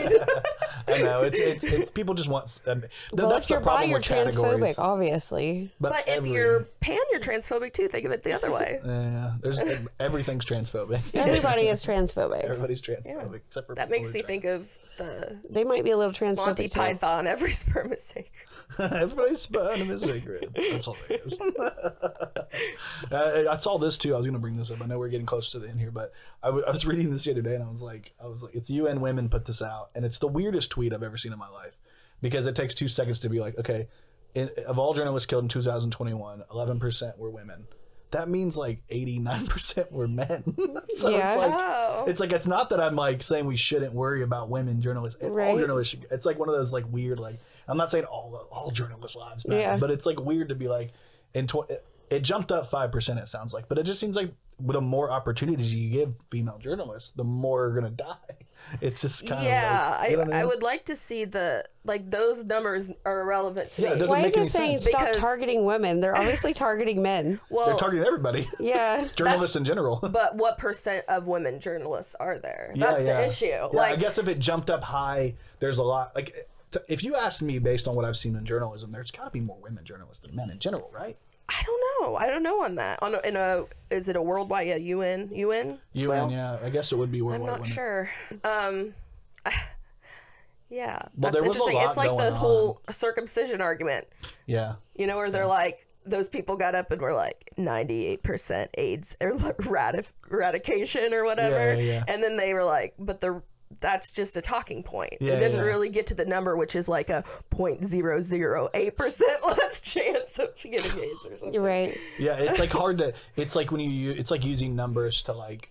I know it's it's it's people just want um, th- Well, that's if you're bi, problem you're with categories transphobic, obviously. but, but if every- you're pan, you're transphobic too. Think of it the other way. yeah there's everything's transphobic Everybody is transphobic. everybody's transphobic except for That makes me are think of the They might be a little transphobic. Monty. Python. Every sperm is sacred. Everybody's sperm is sacred. That's all it is. uh, I saw this too. I was going to bring this up. I know we're getting close to the end here, but I, w- I was reading this the other day, and I was like, I was like, it's UN Women put this out, and it's the weirdest tweet I've ever seen in my life because it takes two seconds to be like, okay, in, of all journalists killed in 2021, 11 percent were women. That means like 89 percent were men. so Yeah. it's like Oh. it's like it's not that I'm like saying we shouldn't worry about women journalists. All Right. journalists, should, it's like one of those like weird like I'm not saying all all journalists' lives matter, Yeah. but it's like weird to be like in tw- it, it jumped up five percent. It sounds like, but it just seems like the more opportunities you give female journalists, the more are gonna die. It's just kind yeah, of like, you know I, I mean? would like to see the like those numbers are irrelevant to Yeah, it me. doesn't Why make is any it saying sense. stop Because- targeting women? They're obviously targeting men. well, They're targeting everybody, Yeah. journalists in general. but what percent of women journalists are there? Yeah, That's yeah. the issue. Yeah, like, I guess if it jumped up high, there's a lot. Like, t- if you ask me, based on what I've seen in journalism, there's got to be more women journalists than men in general, right? I don't know. I don't know on that. On a, in a is it a worldwide? Yeah, UN. UN. You well? yeah, I guess it would be worldwide. I'm not women. sure. Um, yeah, Well, that's there was a interesting. It's like the going whole circumcision argument. Yeah, You know, where they're like, those people got up and were like, 98% AIDS or eradication or whatever. Yeah, yeah, yeah. And then they were like, but the that's just a talking point. Yeah, it didn't yeah. really get to the number, which is like a 0.008% less chance of getting AIDS or something. You're right. yeah. It's like hard to. It's like when you. It's like using numbers to like,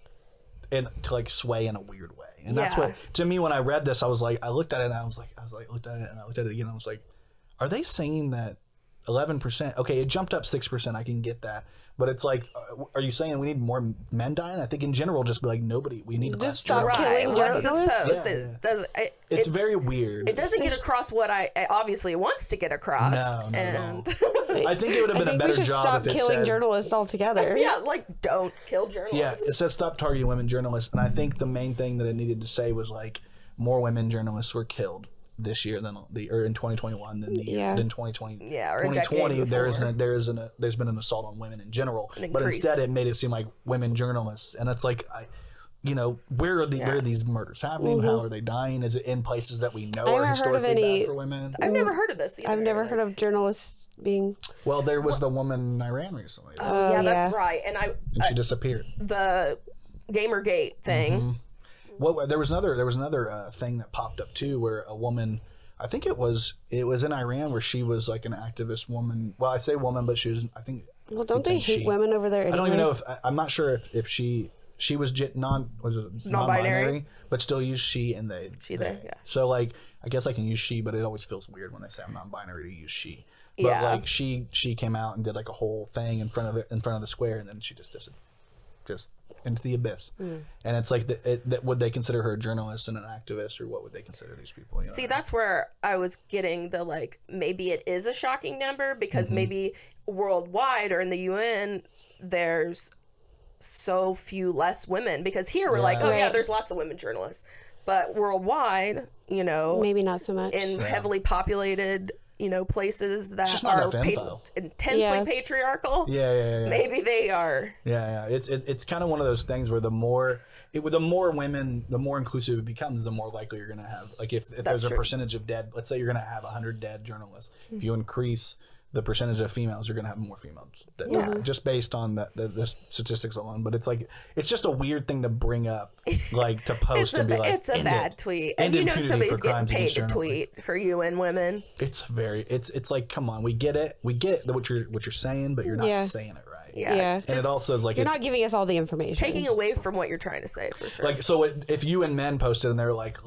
and to like sway in a weird way. And that's Yeah. what to me when I read this, I was like, I looked at it and I was like, I was like, looked at it and I looked at it again. And I was like, are they saying that? 11% okay it jumped up 6% i can get that but it's like uh, are you saying we need more men dying i think in general just be like nobody we need less Just stop journalists. Killing journalists? post? Yeah, It does- it- it's it- very weird It doesn't get across what I it obviously wants to get across. No, not at and I think it would have been a think better we should job stop if it killing said, journalists altogether. yeah, like don't kill journalists. Yeah, journalists. it said stop targeting women journalists, and I think the main thing that it needed to say was like more women journalists were killed this year than the or in 2021 than the year Yeah. than 2020. Yeah, or a decade 2020 there is before. an, there is an, there's been an assault on women in general, An but instead it made it seem like women journalists, and it's like I. You know where are the where are these murders happening? How are they dying? Is it in places that we know I are haven't heard of historically any- bad for women? I've never heard of this either. I've never heard of journalists being. Well, there was the woman in Iran recently, Oh, yeah, that's right. And I and she disappeared. the Gamergate thing. Mm-hmm. Well, there was another there was another uh, thing that popped up too, where a woman, I think it was it was in Iran, where she was like an activist woman. Well, I say woman, but she was I think. Well, I don't they hate she. women over there? Anyway? I don't even know if I, I'm not sure if, if she she was non was it non-binary, but still use she and they. She, they, yeah. So like I guess I can use she, but it always feels weird when they say I'm non-binary to use she. But Yeah. like she she came out and did like a whole thing in front of it in front of the square, and then she just disappeared just into the abyss. Hmm. And it's like, the, it, that would they consider her a journalist and an activist, or what would they consider these people? You know? See, that's where I was getting the like maybe it is a shocking number because Mm-hmm. maybe worldwide or in the UN there's so few less women because here we're like, Yeah. oh yeah, there's lots of women journalists. But worldwide, you know, Maybe not so much. in heavily populated, you know, places that are pa- intensely Yeah. patriarchal. Yeah, yeah, yeah. yeah. Maybe they are. Yeah, yeah. It's it's, it's kind of one of those things where the more it, the more women, the more inclusive it becomes, the more likely you're going to have. Like if, if there's a percentage of dead, let's say you're going to have hundred dead journalists. If you increase the percentage of females, you're going to have more females. Dead, Yeah. Just based on the, the the statistics alone. But it's like it's just a weird thing to bring up, like to post It's a, and be like, it's a bad it." tweet, End and you know somebody's getting paid to tweet for you and women. It's very it's it's like come on, we get it, we get what you're what you're saying, but you're not Yeah. saying it right. Yeah, Yeah. And just it also is like You're not giving us all the information. taking away from what you're trying to say for sure. like so it- if you and men posted and they're like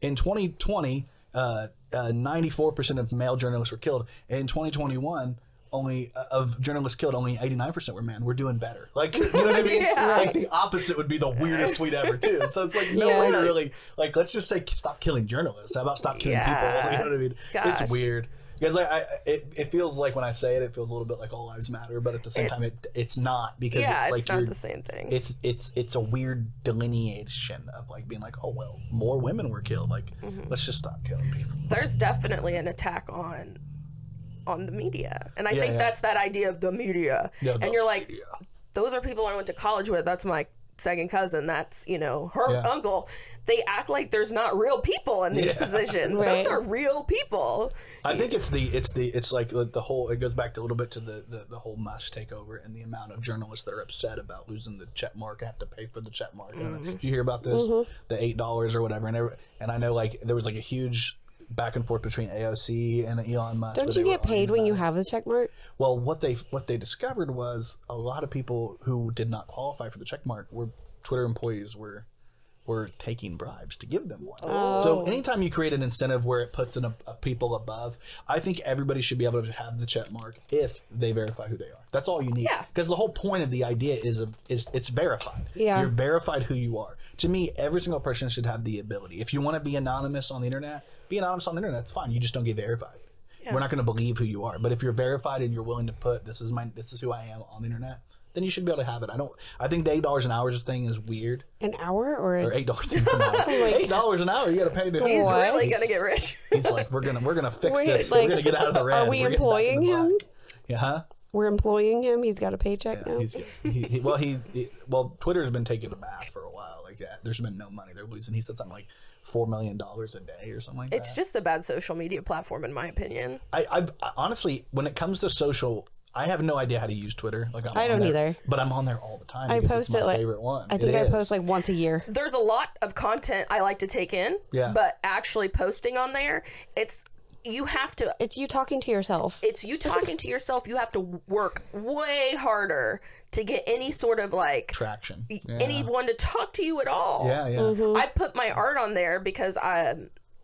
in 2020 uh, uh, 94% of male journalists were killed. In 2021 only uh, of journalists killed only 89% were men. We're doing better. Like you know what i mean? Yeah. like the opposite would be the weirdest tweet ever too. So it's like no Yeah. way to really like let's just say stop killing journalists. How about stop killing Yeah. people you know what i mean? Gosh. it's weird because I, I it, it feels like when I say it, it feels a little bit like all lives matter, but at the same It- time, it it's not because yeah, it's it's, like not the same thing. it's it's it's a weird delineation of like being like, oh well, more women were killed. Like, Mm-hmm. let's just stop killing people. There's definitely an attack on on the media, and I Yeah, think yeah. that's that idea of the media. Yeah, the and you're like, media. those are people I went to college with. That's my second cousin. That's you know her Yeah. uncle. They act like there's not real people in these Yeah. positions. Right. Those are real people. I think it's the it's the it's like the whole. It goes back to a little bit to the the, the whole Musk takeover and the amount of journalists that are upset about losing the check mark and have to pay for the check mark. Mm-hmm. Did you hear about this? The eight dollars or whatever, and every, and I know like there was like a huge back and forth between AOC and Elon Musk. Don't you get paid when you have a check mark? Well, what they what they discovered was a lot of people who did not qualify for the check mark were Twitter employees were were taking bribes to give them one. Oh. So anytime you create an incentive where it puts in a, a people above, I think everybody should be able to have the check mark if they verify who they are. That's all you need. Yeah. Because the whole point of the idea is a, is it's verified. Yeah. You're verified who you are. To me, every single person should have the ability. If you want to be anonymous on the internet, be anonymous on the internet. It's fine. You just don't get verified. We're not going to believe who you are. But if you're verified and you're willing to put this is my this is who I am on the internet, then you should be able to have it. I don't. I think the eight dollars an hour thing is weird. An hour or, Or eight dollars an hour. Oh eight dollars an hour. You got to pay to. He's What? really gonna get rich. He's like, we're gonna we're gonna fix Wait, this. like, we're gonna get out of the red. are we We're getting back in employing him? Yeah, huh? we're employing him. He's got a paycheck now. He's he, he, well, he, he well, Twitter's been taking a bath for a while. Like that, there's been no money. They're losing. He said something like four million dollars a day or something like that. It's just a bad social media platform, in my opinion. I, I've I, honestly, when it comes to social, I have no idea how to use Twitter. Like I'm I don't there, either. But I'm on there all the time. I post it's my it like favorite one. I think It I is. post like once a year. There's a lot of content I like to take in, Yeah. but actually posting on there, it's you have to It's you talking to yourself. it's you talking to yourself. You have to work way harder to get any sort of like traction. Yeah. anyone to talk to you at all. Yeah, yeah. Mm-hmm. I put my art on there because I,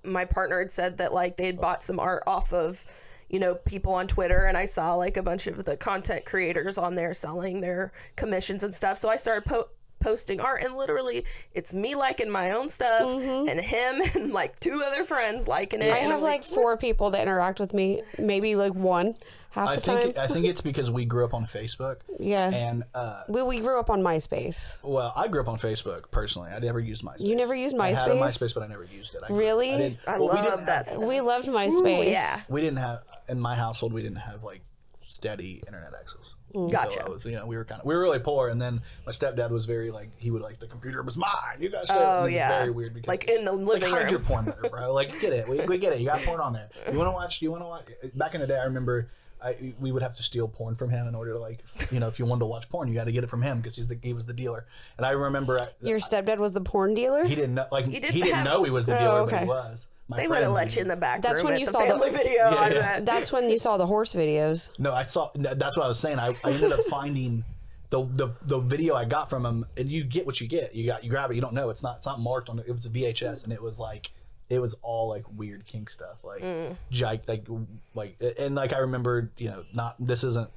my partner had said that like they had bought some art off of, you know, people on Twitter, and I saw like a bunch of the content creators on there selling their commissions and stuff. So I started po- posting art, and literally it's me liking my own stuff, and him and like two other friends liking it. Mm-hmm. I have I'm like four people that interact with me, maybe like one half I the think time. I think it's because we grew up on Facebook. Yeah. And uh, we, we grew up on MySpace. well, I grew up on Facebook personally. I never used MySpace. You never used I had a MySpace? MySpace, but I never used it. I, Really? I, didn't, I well, we love didn't that have- stuff. We loved MySpace. yeah. we didn't have in my household. We didn't have like steady internet access. Gotcha. So was, you know, we were kind of we were really poor, and then my stepdad was very like he would like the computer was mine. You guys, stay. Oh, And it was yeah. very weird because Like, in the it's living like, hide your porn there, bro. Like get it, we, we get it. You got porn on there. You want to watch? You want to watch? Uh, back in the day, I remember. I, we would have to steal porn from him in order to like, you know, if you wanted to watch porn, you got to get it from him because he's the he was the dealer. And I remember I, Your stepdad was the porn dealer? he didn't know like he didn't didn't, have- know he was the Oh, dealer, but he was. My They would have let you in the back That's when you the saw the- family video. I yeah. That's when you saw the horse videos. No, I saw. That's what I was saying. I, I ended up finding the, the the video I got from him, and you get what you get. You got you grab it. You don't know. It's not. It's not marked on. it. It was a VHS, and it was like it was all like weird kink stuff, like mm. gi- like like and like I remember. You know, not this isn't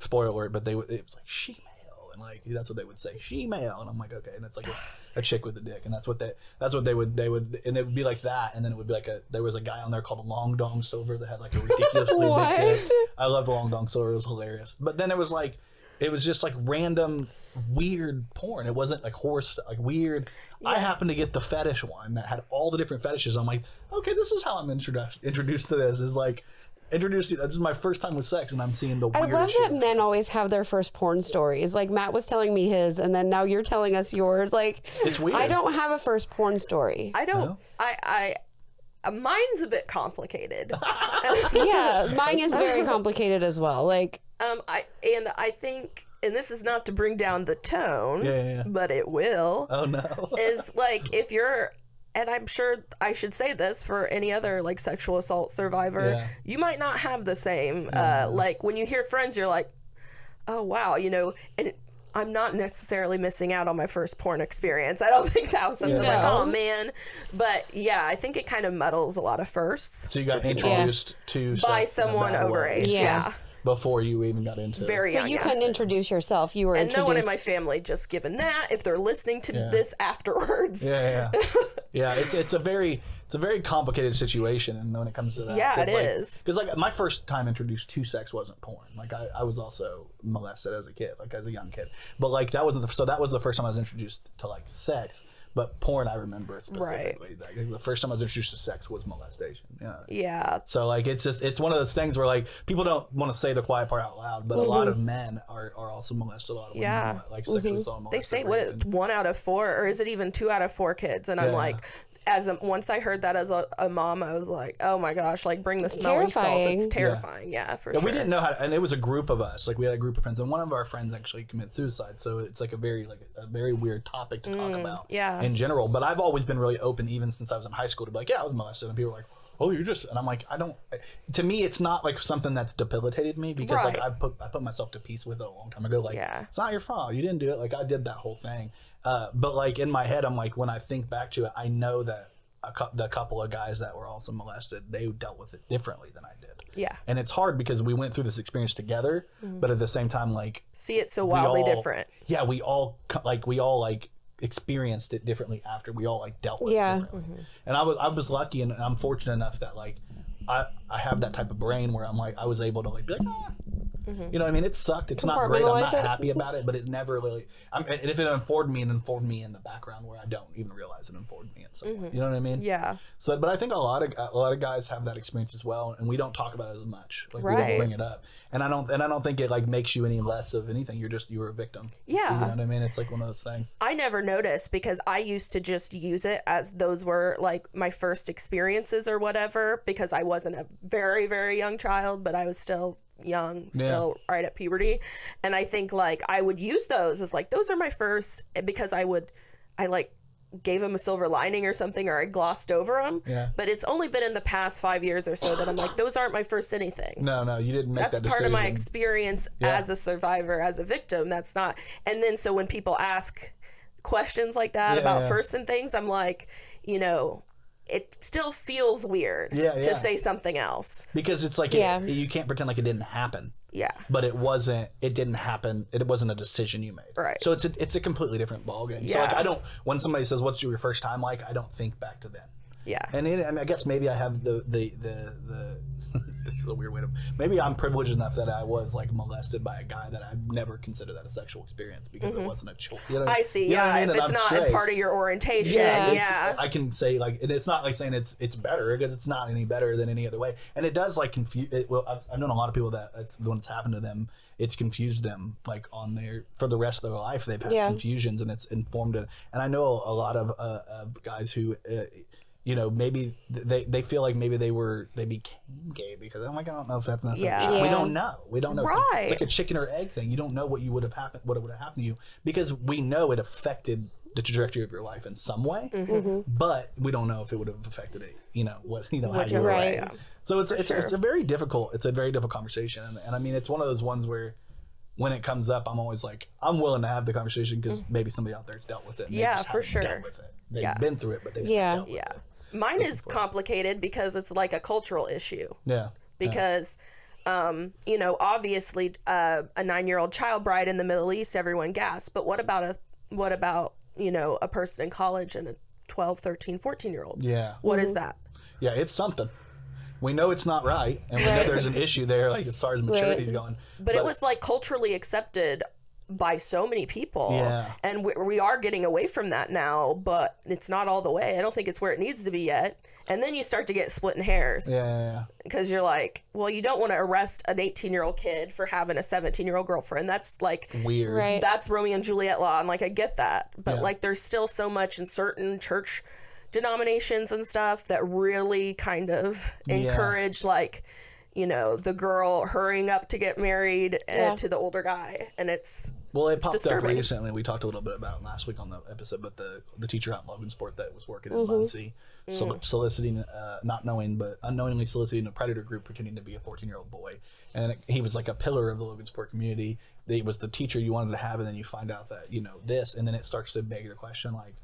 spoiler alert, but they would. It was like she male, and like that's what they would say, she male, and I'm like okay, and it's like a, chick with a dick, and that's what they that's what they would they would and it would be like that, and then it would be like a there was a guy on there called Long Dong Silver that had like a ridiculously big dick. I love the Long Dong Silver; it was hilarious. But then it was like it was just like random weird porn. It wasn't like horse stuff, like weird. I happened to get the fetish one that had all the different fetishes. I'm like, okay, this is how I'm introduced introduced to this. Is like introduced. This is my first time with sex, and I'm seeing the I love shit. that men always have their first porn stories. Like Matt was telling me his, and then now you're telling us yours. Like, It's weird. I don't have a first porn story. I don't. No? I. I. Uh, mine's a bit complicated. yeah, mine is very complicated as well. Like, um. I and I think, and this is not to bring down the tone. Yeah, yeah, yeah. But it will. Oh no. is like if you're. And I'm sure I should say this for any other like sexual assault survivor. Yeah. You might not have the same. Uh, like when you hear friends, you're like, oh wow, you know, and I'm not necessarily missing out on my first porn experience. I don't think that was something like, oh man. But yeah, I think it kind of muddles a lot of firsts So you got introduced to by sex in a someone over age. overage. Yeah. Yeah. before you even got into Very so young. you yeah. couldn't introduce yourself. You were and no one in my family just given that if they're listening to Yeah. this afterwards. Yeah, yeah, yeah. It's it's a very it's a very complicated situation, and when it comes to that, Yeah, it like, is. Because like my first time introduced to sex wasn't porn. Like I, I was also molested as a kid, like as a young kid. But like that wasn't the, so that was the first time I was introduced to like sex. But porn, I remember it specifically. Like, the first time I was introduced to sex was molestation. Yeah. Yeah. So like it's just it's one of those things where like people don't want to say the quiet part out loud, but a lot of men are, are also molested. A lot of women Mm-hmm. Yeah. like sexually assault and They say what raped, it, and- one out of four, or is it even two out of four kids? And I'm like, as a, once I heard that as a, a mom, I was like, oh my gosh, like bring the smelling salts. It's Terrifying. terrifying. Yeah, for Yeah, sure. we didn't know how, to, and it was a group of us. Like we had a group of friends, and one of our friends actually committed suicide. So it's like a very like a very weird topic to talk about. Mm, yeah. In general, but I've always been really open, even since I was in high school, to be like, yeah, I was molested, and people were like, oh, you're just, and I'm like, I don't. To me, it's not like something that's debilitated me because like I put I put myself to peace with it a long time ago. Like, Yeah. it's not your fault. You didn't do it. Like I did that whole thing. Uh, but like in my head, I'm like, when I think back to it, I know that a cou- the couple of guys that were also molested, they dealt with it differently than I did. Yeah. And it's hard because we went through this experience together, but at the same time, like See it so wildly all- different. Yeah, we all like we all like experienced it differently after we all like dealt with Yeah. it differently. Mm-hmm. And I was I was lucky and I'm fortunate enough that like I I have that type of brain where I'm like I was able to like be like ah. You know what I mean? It sucked. It's not great. I'm not it. happy about it, but it never really. I'm, and if it informed me, it informed me in the background where I don't even realize it informed me in some way. You know what I mean? Yeah. So, but I think a lot of a lot of guys have that experience as well, and we don't talk about it as much. Like we don't bring it up, and I don't, and I don't think it like makes you any less of anything. You're just you were a victim. Yeah. you know what I mean. It's like one of those things. I never noticed because I used to just use it as those were like my first experiences or whatever because I wasn't a very, very young child, but I was still young, still right at puberty. And I think like I would use those as like, those are my first eh, because I would, I like gave them a silver lining or something or I glossed over them. Yeah. But it's only been in the past five years or so that I'm like, those aren't my first anything No, no, you didn't make that. that's that part of my experience Yeah. as a survivor as a victim that's not and then so when people ask questions like that Yeah, about yeah. first and things i'm like you know it still feels weird Yeah, yeah. to say something else because it's like Yeah. it, you can't pretend like it didn't happen. yeah But it wasn't. It didn't happen. It wasn't a decision you made. Right. So it's a it's a completely different ballgame. Yeah. So like I don't. When somebody says, "What's your first time like?" I don't think back to then. Yeah And it, I, mean, I guess maybe I have the the the the. this is a weird way to. Maybe I'm privileged enough that I was like molested by a guy that I never considered that a sexual experience because it wasn't a choice. You know, Mm-hmm. i see you know yeah I mean? if And it's I'm not straight. part of your orientation Yeah, yeah, I can say like, and it's not like saying it's it's better because it's not any better than any other way, and it does like confuse. It, well, I've, I've known a lot of people that it's when it's happened to them, it's confused them like on their for the rest of their life. They've had Yeah. confusions, and it's informed it. And I know a lot of uh, uh, guys who. Uh, you know, maybe they, they feel like maybe they were they became gay because I'm like I don't know if that's necessarily Yeah. true. We don't know. We don't know. It's like- It's like, a chicken or egg thing. You don't know what you would have happened, what would have happened to you, because we know it affected the trajectory of your life in some way, Mm-hmm. but we don't know if it would have affected it. You know what? You know how you Whichever were Right. yeah. So it's it's, it's a very difficult. It's a very difficult conversation, and, and I mean it's one of those ones where. When it comes up, I'm always like, I'm willing to have the conversation because maybe somebody out there's dealt with it. and. Yeah, just for haven't dealt sure. With it. They've Yeah. been through it, but they Yeah. dealt with yeah it. Mine is complicated because it's like a cultural issue Yeah, because um, you know obviously uh, a nine-year-old child bride in the middle east everyone gasps but what about a what about you know a person in college and a 12 13 14 year old yeah, What is that yeah. It's something. We know it's not right, and we know there's an issue there, like as far as maturity's Right. going. but, it was like culturally accepted by so many people Yeah. and we, we are getting away from that now but it's not all the way i don't think it's where it needs to be yet and then you start to get splitting hairs Yeah, yeah, yeah. because you're like, well, you don't want to arrest an 18 year old kid for having a 17 year old girlfriend. That's like, weird. Right. that's Romeo and Juliet law. And like, I get that. But Yeah. like, there's still so much in certain church denominations and stuff that really kind of encourage, like, you know, the girl hurrying up to get married uh, to the older guy. And it's, Well, it popped up recently. We talked a little bit about it last week on the episode, but the the teacher out in Logansport that was working in Mm-hmm. Muncie, Mm. soliciting, uh, not knowing, but unknowingly soliciting a predator group pretending to be a 14 year old boy, and he was like a pillar of the Logansport community. He was the teacher you wanted to have, and then you find out that you know this, and then it starts to beg the question like,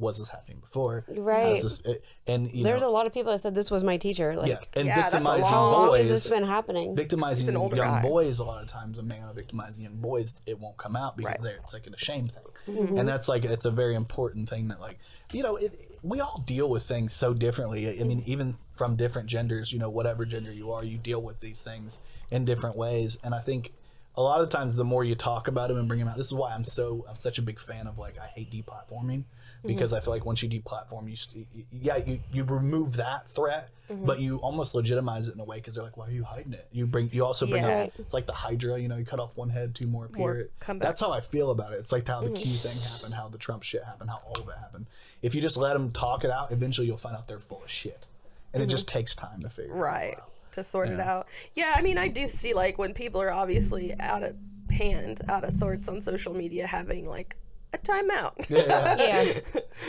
was this happening before? Right. this- and you There's know, a lot of people that said this was my teacher. Like, yeah, and Yeah, that's a victimizing long- how long boys. has this been happening? victimizing an older young guy. boys a lot of times a man victimizing young boys it won't come out because Right. they're it's like a shame thing Mm-hmm. and that's like it's a very important thing that like you know it, we all deal with things so differently i mean even from different genders you know whatever gender you are you deal with these things in different ways and i think a lot of times the more you talk about them and bring them out this is why i'm so i'm such a big fan of like i hate deplatforming because I feel like once you deplatform, you st- y- yeah you, you remove that threat, mm-hmm. but you almost legitimize it in a way because they're like, why are you hiding it? You bring you also bring Yeah. up it's like the Hydra, you know, you cut off one head, two more appear. More. That's how I feel about it. It's like how the mm-hmm. Q thing happened, how the Trump shit happened, how all of it happened. If you just let them talk it out, eventually you'll find out they're full of shit, and it just mm-hmm. takes time to figure right it out. to sort it out yeah i mean i do see like when people are obviously out of hand out of sorts on social media having like a timeout. Yeah. Yeah.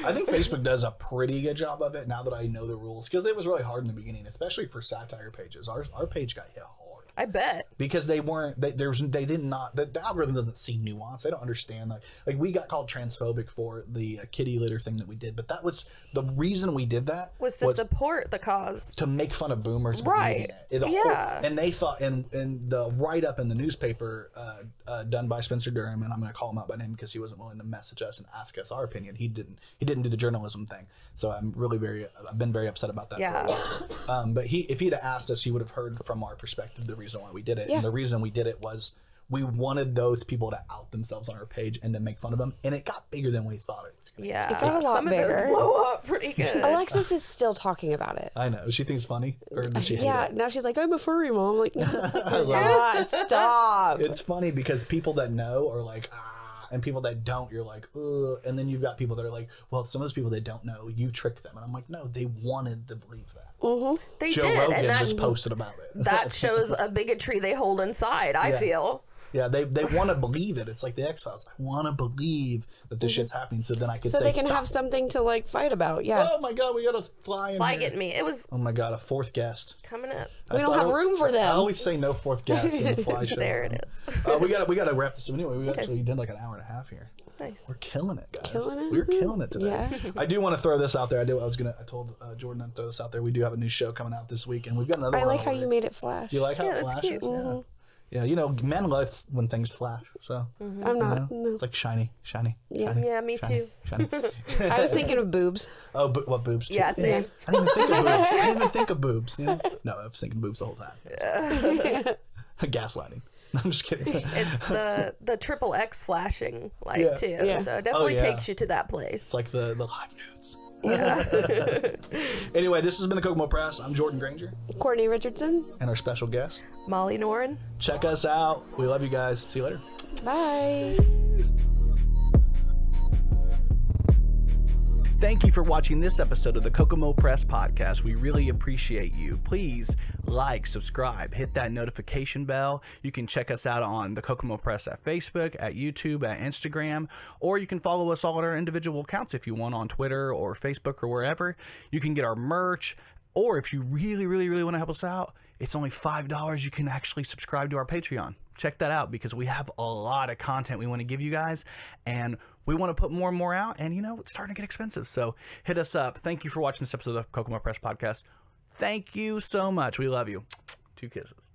I think Facebook does a pretty good job of it now that I know the rules because it was really hard in the beginning, especially for satire pages. Our our page got hit hard I bet. because they weren't they, there's they did not the, the algorithm doesn't see nuance. They don't understand like like we got called transphobic for the uh, kitty litter thing that we did, but that was the reason we did that Was to support the cause. to make fun of boomers Right. it. Whole- Yeah. and they thought and and the write up in the newspaper uh, uh, done by Spencer Durham and I'm going to call him out by name because he wasn't willing to message us and ask us our opinion. He didn't he didn't do the journalism thing. So I'm really very I've been very upset about that. Yeah. For a while. Um, but he if he'd have asked us, he would have heard from our perspective the reason why we did it. Yeah. And the reason we did it was we wanted those people to out themselves on our page and to make fun of them, and it got bigger than we thought it was going to. Yeah. got a lot Some bigger. of those blow up pretty good. Alexis is still talking about it. I know. She thinks it's funny, or does she? Yeah, it? now she's like, I'm a furry mom. I'm like, God, stop. it's funny because people that know are like ah and people that don't you're like ugh and then you've got people that are like well some of those people that don't know you tricked them and i'm like no they wanted to believe that they joe did, rogan and that just posted about it that shows a bigotry they hold inside. I Yeah. feel. yeah they, they want to believe it it's like the x-files i want to believe that this shit's happening so then i can So say they can Stop have it." something to like fight about. Yeah. oh my god we got a fly in Fly here. getting me. It was oh my god a fourth guest coming up. I we don't have room for them. I always say no fourth guest in the fly show. There it is. Uh, we got we got to wrap this. Up anyway, we actually did like an hour and a half here. Nice. We're killing it, guys. Killing it? We're killing it today. Yeah. I do want to throw this out there. I do. I was gonna. I told uh, Jordan I'd throw this out there. We do have a new show coming out this week, and we've got another. One. I like how you made it flash. You like how Yeah, it flashes? cute. Yeah. Yeah, you know, men love when things flash. So I'm you not. know, No. it's like shiny, shiny, Yeah. shiny. Yeah, me shiny, too. Shiny. I was thinking of boobs. oh, but what boobs? too? Yeah, same. I didn't even think of boobs. I didn't even think of boobs. You know? No, I was thinking boobs the whole time. Gaslighting. I'm just kidding. It's the the triple X flashing light Yeah. too. Yeah. So it oh, definitely yeah. takes you to that place. It's like the the live nudes. anyway, this has been the Kokomo Press. I'm Jordan Granger Cortni Richardson. and our special guest. Mollee Noren. Check us out. We love you guys. See you later. Bye. Thank you for watching this episode of the Kokomo Press podcast. We really appreciate you. Please like, subscribe, hit that notification bell. You can check us out on the Kokomo Press at Facebook, at YouTube, at Instagram, or you can follow us all at our individual accounts if you want on Twitter or Facebook or wherever. You can get our merch, or if you really, really, really want to help us out, it's only $5. You can actually subscribe to our Patreon. Check that out because we have a lot of content we want to give you guys and we want to put more and more out and you know it's starting to get expensive so hit us up thank you for watching this episode of the kokomo press podcast thank you so much. We love you. Two kisses